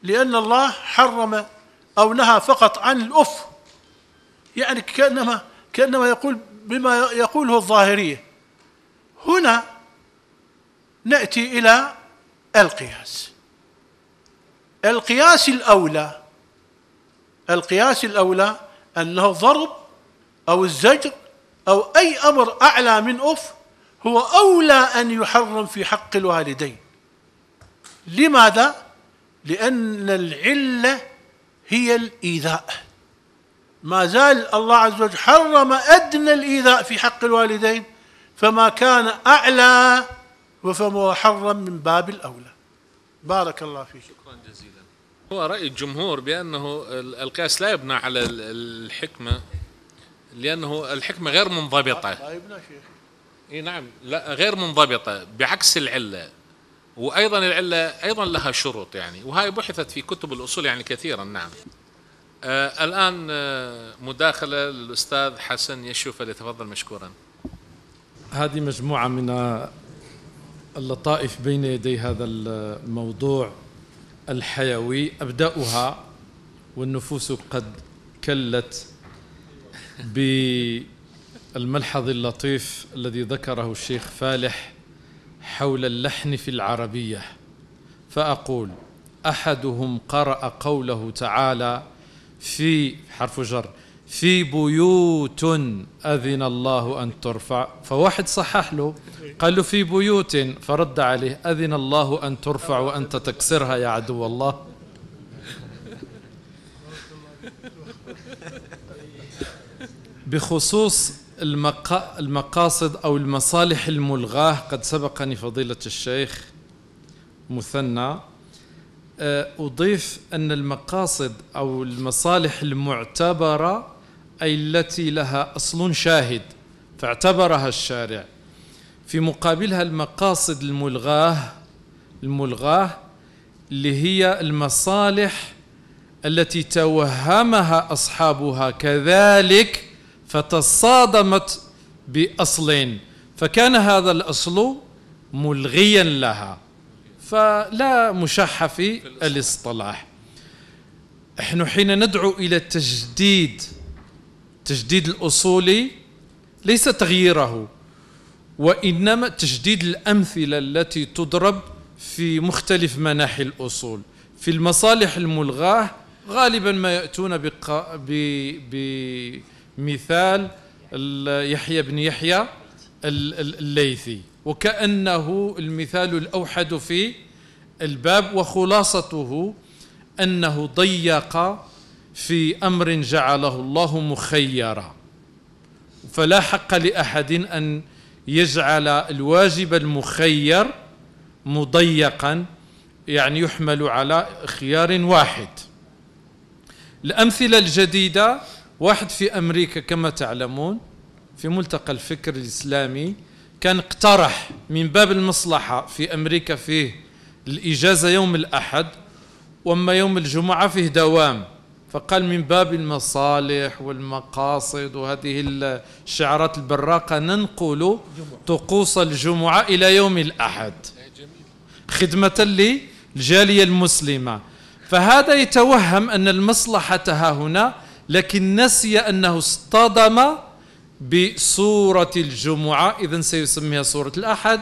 Speaker 4: لأن الله حرم أو نهى فقط عن الأف يعني كأنما كأنما يقول بما يقوله الظاهرية. هنا نأتي إلى القياس. القياس الأولى القياس الأولى أنه ضرب أو الزجر أو أي أمر أعلى من أف هو أولى أن يحرم في حق الوالدين. لماذا؟ لأن العلة هي الإيذاء. ما زال الله عز وجل حرم أدنى الإيذاء في حق الوالدين فما كان أعلى فهو محرم من باب الأولى. بارك الله فيك.
Speaker 1: شكرا جزيلا. هو رأي الجمهور بأنه القياس لا يبنى على الحكمة لأنه الحكمة غير منضبطة. لا يبنى شيخ. إي نعم لا غير منضبطة بعكس العلة. وأيضا العلة أيضا لها شروط يعني وهاي بحثت في كتب الأصول يعني كثيرا نعم. آه الآن آه مداخلة للأستاذ حسن يشوف فليتفضل مشكورا.
Speaker 8: هذه مجموعة من اللطائف بين يدي هذا الموضوع. الحيوي أبدأها والنفوس قد كلت بالملحظ اللطيف الذي ذكره الشيخ فالح حول اللحن في العربية. فأقول أحدهم قرأ قوله تعالى في حرف جر في بيوت أذن الله أن ترفع. فواحد صحح له قال له في بيوت فرد عليه أذن الله أن ترفع وأنت تكسرها يا عدو الله. بخصوص المقاصد أو المصالح الملغاة قد سبقني فضيلة الشيخ مثنى. آه، أضيف أن المقاصد أو المصالح المعتبرة أي التي لها أصل شاهد فاعتبرها الشارع. في مقابلها المقاصد الملغاه الملغاه اللي هي المصالح التي توهمها أصحابها. كذلك فتصادمت بأصلين فكان هذا الأصل ملغيا لها. فلا مشح في الاصطلاح. نحن حين ندعو إلى تجديد تجديد الأصول ليس تغييره وإنما تجديد الأمثلة التي تضرب في مختلف مناحي الأصول. في المصالح الملغاة غالبا ما يأتون بمثال يحيى بن يحيى الليثي. وكأنه المثال الأوحد في الباب وخلاصته أنه ضيق في أمر جعله الله مخيرا. فلا حق لأحد أن يجعل الواجب المخير مضيقا يعني يحمل على خيار واحد. الأمثلة الجديدة واحد في أمريكا كما تعلمون في ملتقى الفكر الإسلامي كان اقترح من باب المصلحة في أمريكا فيه الإجازة يوم الأحد وأما يوم الجمعة فيه دوام. فقال من باب المصالح والمقاصد وهذه الشعارات البراقة ننقل طقوس الجمعة إلى يوم الأحد. خدمة للجالية المسلمة. فهذا يتوهم أن المصلحة ها هنا لكن نسي أنه اصطدم بصورة الجمعة. إذا سيسميها صورة الأحد.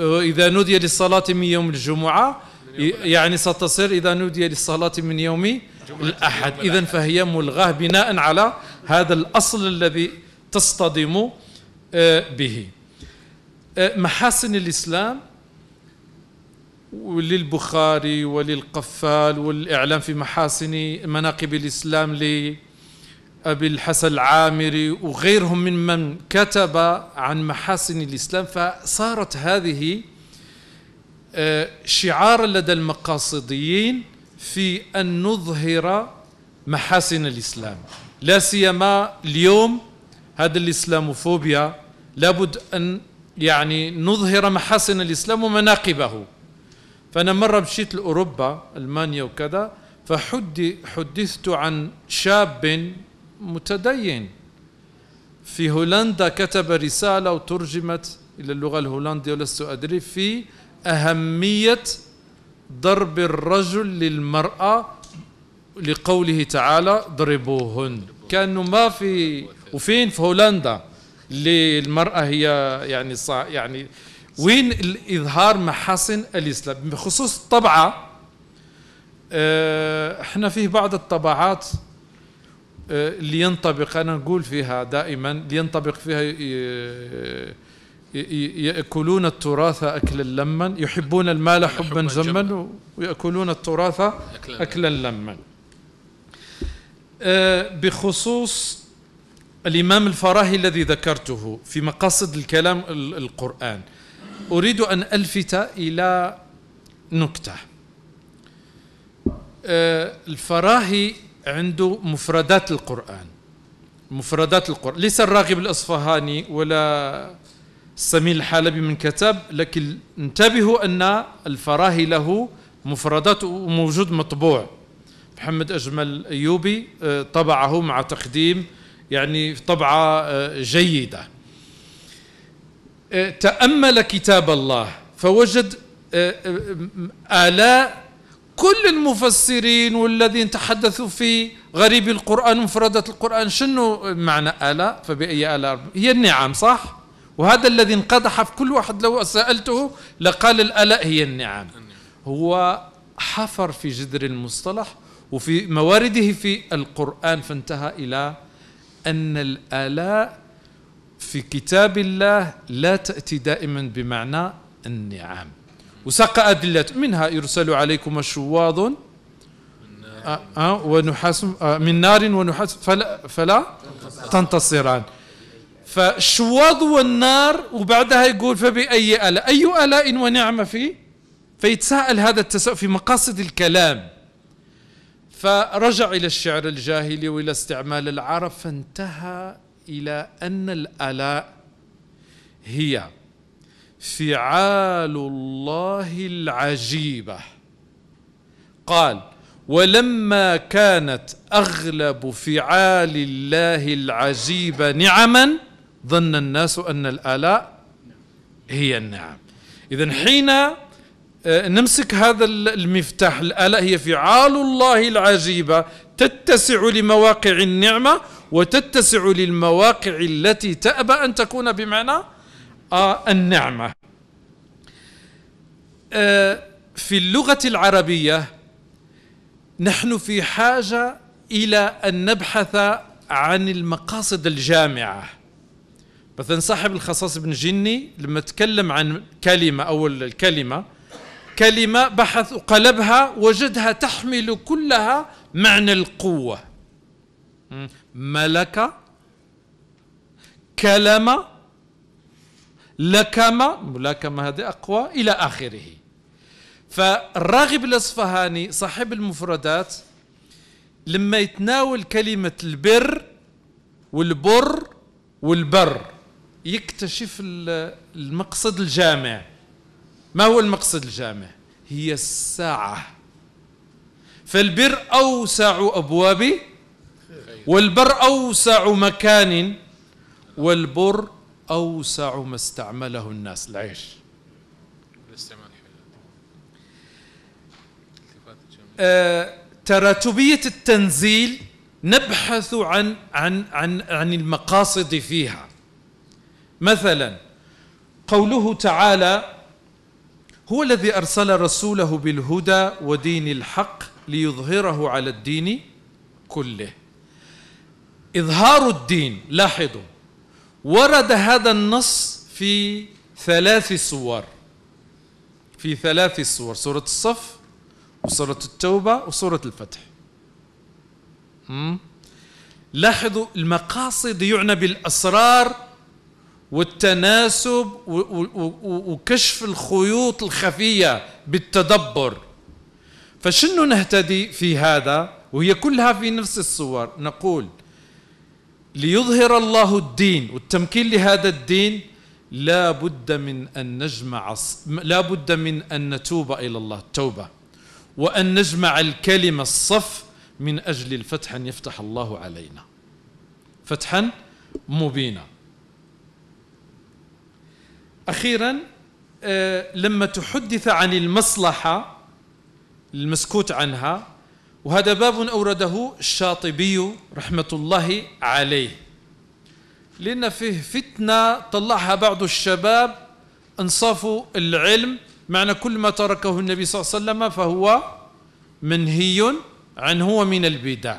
Speaker 8: إذا نودي للصلاة من يوم الجمعة يعني ستصير إذا نودي للصلاة من يوم الأحد. إذا فهي ملغاة بناء على هذا الأصل الذي تصطدم آه، به. آه، محاسن الإسلام وللبخاري وللقفال والإعلام في محاسن مناقب الإسلام لأبي الحسن العامري وغيرهم ممن كتب عن محاسن الإسلام فصارت هذه آه، شعارا لدى المقاصديين في أن نظهر محاسن الإسلام. لا سيما اليوم هذا الإسلاموفوبيا لابد أن يعني نظهر محاسن الإسلام ومناقبه. فأنا مرة مشيت لأوروبا ألمانيا وكذا فحدي حدثت عن شاب متدين. في هولندا كتب رسالة وترجمت إلى اللغة الهولندية ولست أدري في أهمية ضرب الرجل للمرأة لقوله تعالى ضربوهن. كانوا ما في وفين في هولندا اللي المرأة هي يعني صع يعني وين الإظهار محاسن الإسلام؟ بخصوص الطبعة. آه، إحنا فيه بعض الطبعات آه، اللي ينطبق أنا نقول فيها دائما اللي ينطبق فيها يأكلون التراث أكلا لما يحبون المال حبا جما ويأكلون التراث أكلا لما. آه، بخصوص الإمام الفراهي الذي ذكرته في مقاصد الكلام القرآن. أريد أن ألفت إلى نكتة. آه، الفراهي عنده مفردات القرآن. مفردات القرآن. ليس الراغب الأصفهاني ولا السمين الحلبي من كتب لكن انتبهوا أن الفراهي له مفردات وموجود مطبوع. محمد أجمل أيوبي آه، طبعه مع تقديم يعني طبعة آه، جيدة. آه، تأمل كتاب الله فوجد آلاء كل المفسرين والذين تحدثوا في غريب القرآن ومفردات القرآن. شنو معنى آلاء؟ فبأي آلاء؟ هي النعم صح؟ وهذا الذي انقدح في كل واحد لو سألته لقال الآلاء هي النعم. هو حفر في جذر المصطلح وفي موارده في القرآن فانتهى إلى أن الآلاء في كتاب الله لا تأتي دائما بمعنى النعم. وساق أدلة منها يرسل عليكم شواظ آه آه ونحاس آه من نار ونحاس فلا, فلا تنتصران. فالشواظ والنار وبعدها يقول فبأي آلاء؟ أي آلاء ونعمة فيه فيتساءل هذا التساؤل في مقاصد الكلام. فرجع إلى الشعر الجاهلي وإلى استعمال العرب فانتهى إلى أن الآلاء هي فعال الله العجيبة. قال ولما كانت أغلب فعال الله العجيبة نعما ظن الناس أن الآلاء هي النعم. إذا حين آه، نمسك هذا المفتاح الآلاء هي فعال الله العجيبة تتسع لمواقع النعمة وتتسع للمواقع التي تأبى أن تكون بمعنى آه، النعمة. آه، في اللغة العربية نحن في حاجة إلى أن نبحث عن المقاصد الجامعة. مثلا صاحب الخصاص بن جني لما تكلم عن كلمة أو الكلمة كلمة بحث وقلبها وجدها تحمل كلها معنى القوة. ملك كلم لكمة ملاكمة هذه أقوى إلى آخره. فالراغب الأصفهاني صاحب المفردات لما يتناول كلمة البر والبر والبر يكتشف المقصد الجامع. ما هو المقصد الجامع؟ هي الساعة. فالبر أوسع أبواب والبر أوسع مكان والبر أوسع ما استعمله الناس. العيش آه تراتبية التنزيل نبحث عن عن عن عن المقاصد فيها. مثلا قوله تعالى هو الذي أرسل رسوله بالهدى ودين الحق ليظهره على الدين كله. إظهار الدين لاحظوا ورد هذا النص في ثلاث صور في ثلاث صور سورة الصف وسورة التوبة وسورة الفتح. لاحظوا المقاصد يعنى بالأسرار والتناسب وكشف الخيوط الخفية بالتدبر. فشنو نهتدي في هذا؟ وهي كلها في نفس الصور. نقول ليظهر الله الدين والتمكين لهذا الدين لا بد من أن نجمع لا بد من أن نتوب إلى الله. التوبة. وأن نجمع الكلمة الصف من أجل الفتح أن يفتح الله علينا. فتحا مبينا. أخيرا آه، لما تحدث عن المصلحة المسكوت عنها وهذا باب أورده الشاطبي رحمة الله عليه. لأن فيه فتنة طلعها بعض الشباب انصافوا العلم معنى كل ما تركه النبي صلى الله عليه وسلم فهو منهي عنه ومن البدع.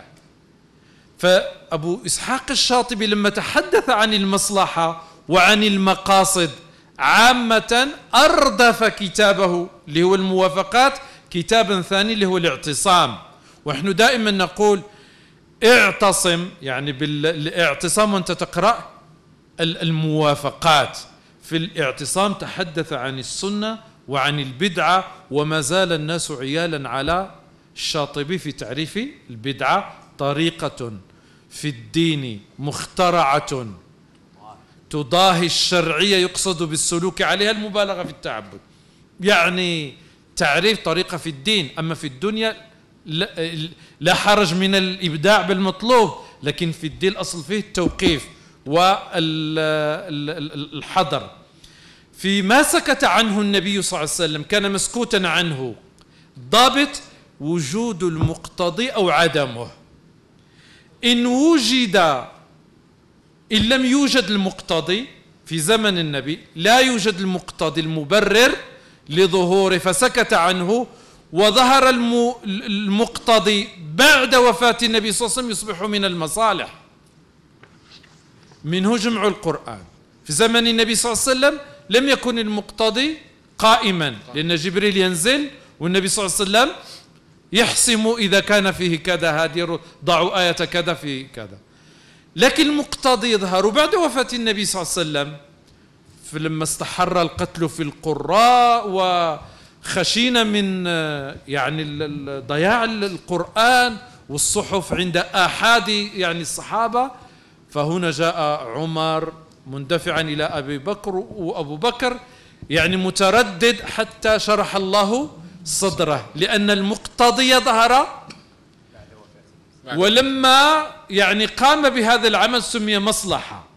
Speaker 8: فأبو إسحاق الشاطبي لما تحدث عن المصلحة وعن المقاصد عامة أردف كتابه اللي هو الموافقات كتابا ثاني اللي هو الاعتصام. ونحن دائما نقول اعتصم يعني بالاعتصام وأنت تقرأ الموافقات. في الاعتصام تحدث عن السنة وعن البدعة وما زال الناس عيالا على الشاطبي في تعريف البدعة طريقة في الدين مخترعة. تضاهي الشرعية يقصد بالسلوك عليها المبالغة في التعبد. يعني تعريف طريقة في الدين أما في الدنيا لا حرج من الإبداع بالمطلوب لكن في الدين الأصل فيه التوقيف والحظر فيما سكت عنه النبي صلى الله عليه وسلم كان مسكوتا عنه ضابط وجود المقتضي أو عدمه. إن وجد إن لم يوجد المقتضي في زمن النبي لا يوجد المقتضي المبرر لظهوره فسكت عنه وظهر المقتضي بعد وفاة النبي صلى الله عليه وسلم يصبح من المصالح. منه جمع القرآن. في زمن النبي صلى الله عليه وسلم لم يكن المقتضي قائما لأن جبريل ينزل والنبي صلى الله عليه وسلم يحسم إذا كان فيه كذا هذه ضعوا آية كذا في كذا. لكن المقتضي يظهر بعد وفاة النبي صلى الله عليه وسلم. فلما استحر القتل في القراء وخشينا من يعني ضياع القرآن والصحف عند آحاد يعني الصحابة. فهنا جاء عمر مندفعا إلى أبي بكر وأبو بكر يعني متردد حتى شرح الله صدره لأن المقتضي ظهر ولما يعني قام بهذا العمل سمي مصلحة.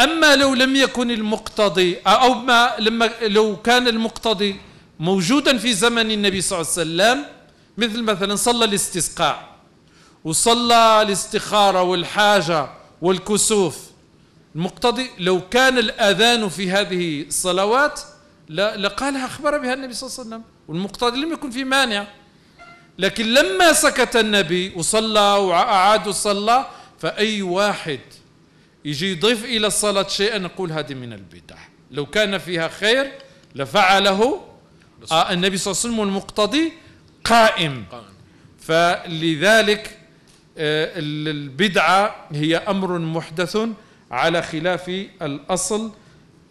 Speaker 8: أما لو لم يكن المقتضي أو ما لما لو كان المقتضي موجودا في زمن النبي صلى الله عليه وسلم مثل مثلا صلى الاستسقاء وصلى الاستخارة والحاجة والكسوف. المقتضي لو كان الأذان في هذه الصلوات لقالها أخبر بها النبي صلى الله عليه وسلم والمقتضي لم يكن في مانع. لكن لما سكت النبي وصلى وأعاد وصلى فأي واحد يجي يضيف إلى الصلاة شيئا نقول هذه من البدع. لو كان فيها خير لفعله آه النبي صلى الله عليه وسلم والمقتضي قائم. فلذلك آه البدعة هي أمر محدث على خلاف الأصل.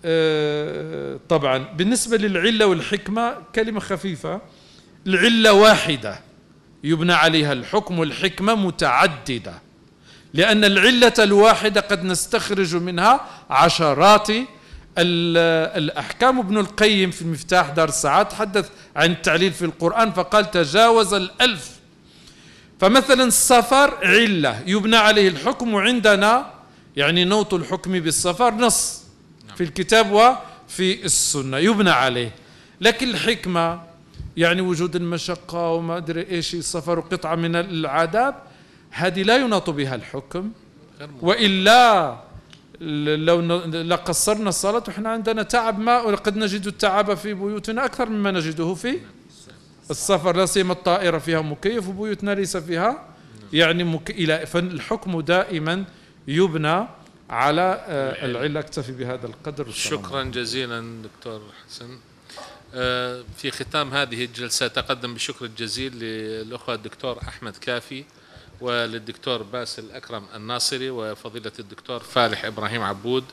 Speaker 8: آه، طبعا. بالنسبة للعلة والحكمة كلمة خفيفة. العلة واحدة. يبنى عليها الحكم والحكمة متعددة لأن العلة الواحدة قد نستخرج منها عشرات الأحكام. ابن القيم في مفتاح دار الساعات تحدث عن التعليل في القرآن فقال تجاوز الألف فمثلا السفر علة يبنى عليه الحكم وعندنا يعني نوط الحكم بالسفر نص في الكتاب وفي السنة يبنى عليه. لكن الحكمة يعني وجود المشقة وما أدري إيش السفر وقطعة من العذاب هذه لا يناط بها الحكم. وإلا لو لقصرنا الصلاة وإحنا عندنا تعب ما وقد نجد التعب في بيوتنا أكثر مما نجده في السفر. لا سيما الطائرة فيها مكيف وبيوتنا ليس فيها يعني مك... إلى فالحكم دائما يبنى على آه، العلة أكتفي بهذا القدر.
Speaker 1: شكرا جزيلا دكتور حسن. في ختام هذه الجلسة تقدم بالشكر الجزيل للأخوة الدكتور أحمد كافي وللدكتور باسل أكرم الناصري وفضيلة الدكتور فالح إبراهيم عبود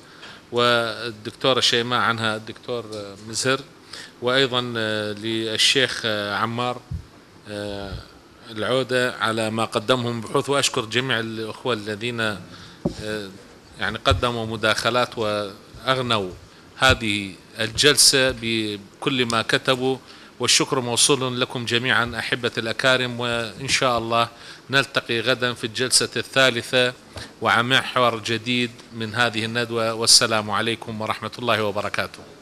Speaker 1: والدكتورة شيماء عنها الدكتور مزهر وأيضا للشيخ عمار العودة على ما قدمهم بحوث وأشكر جميع الأخوة الذين يعني قدموا مداخلات وأغنوا هذه الجلسة بكل ما كتبوا والشكر موصول لكم جميعا أحبة الأكارم وإن شاء الله نلتقي غدا في الجلسة الثالثة ومع حوار جديد من هذه الندوة. والسلام عليكم ورحمة الله وبركاته.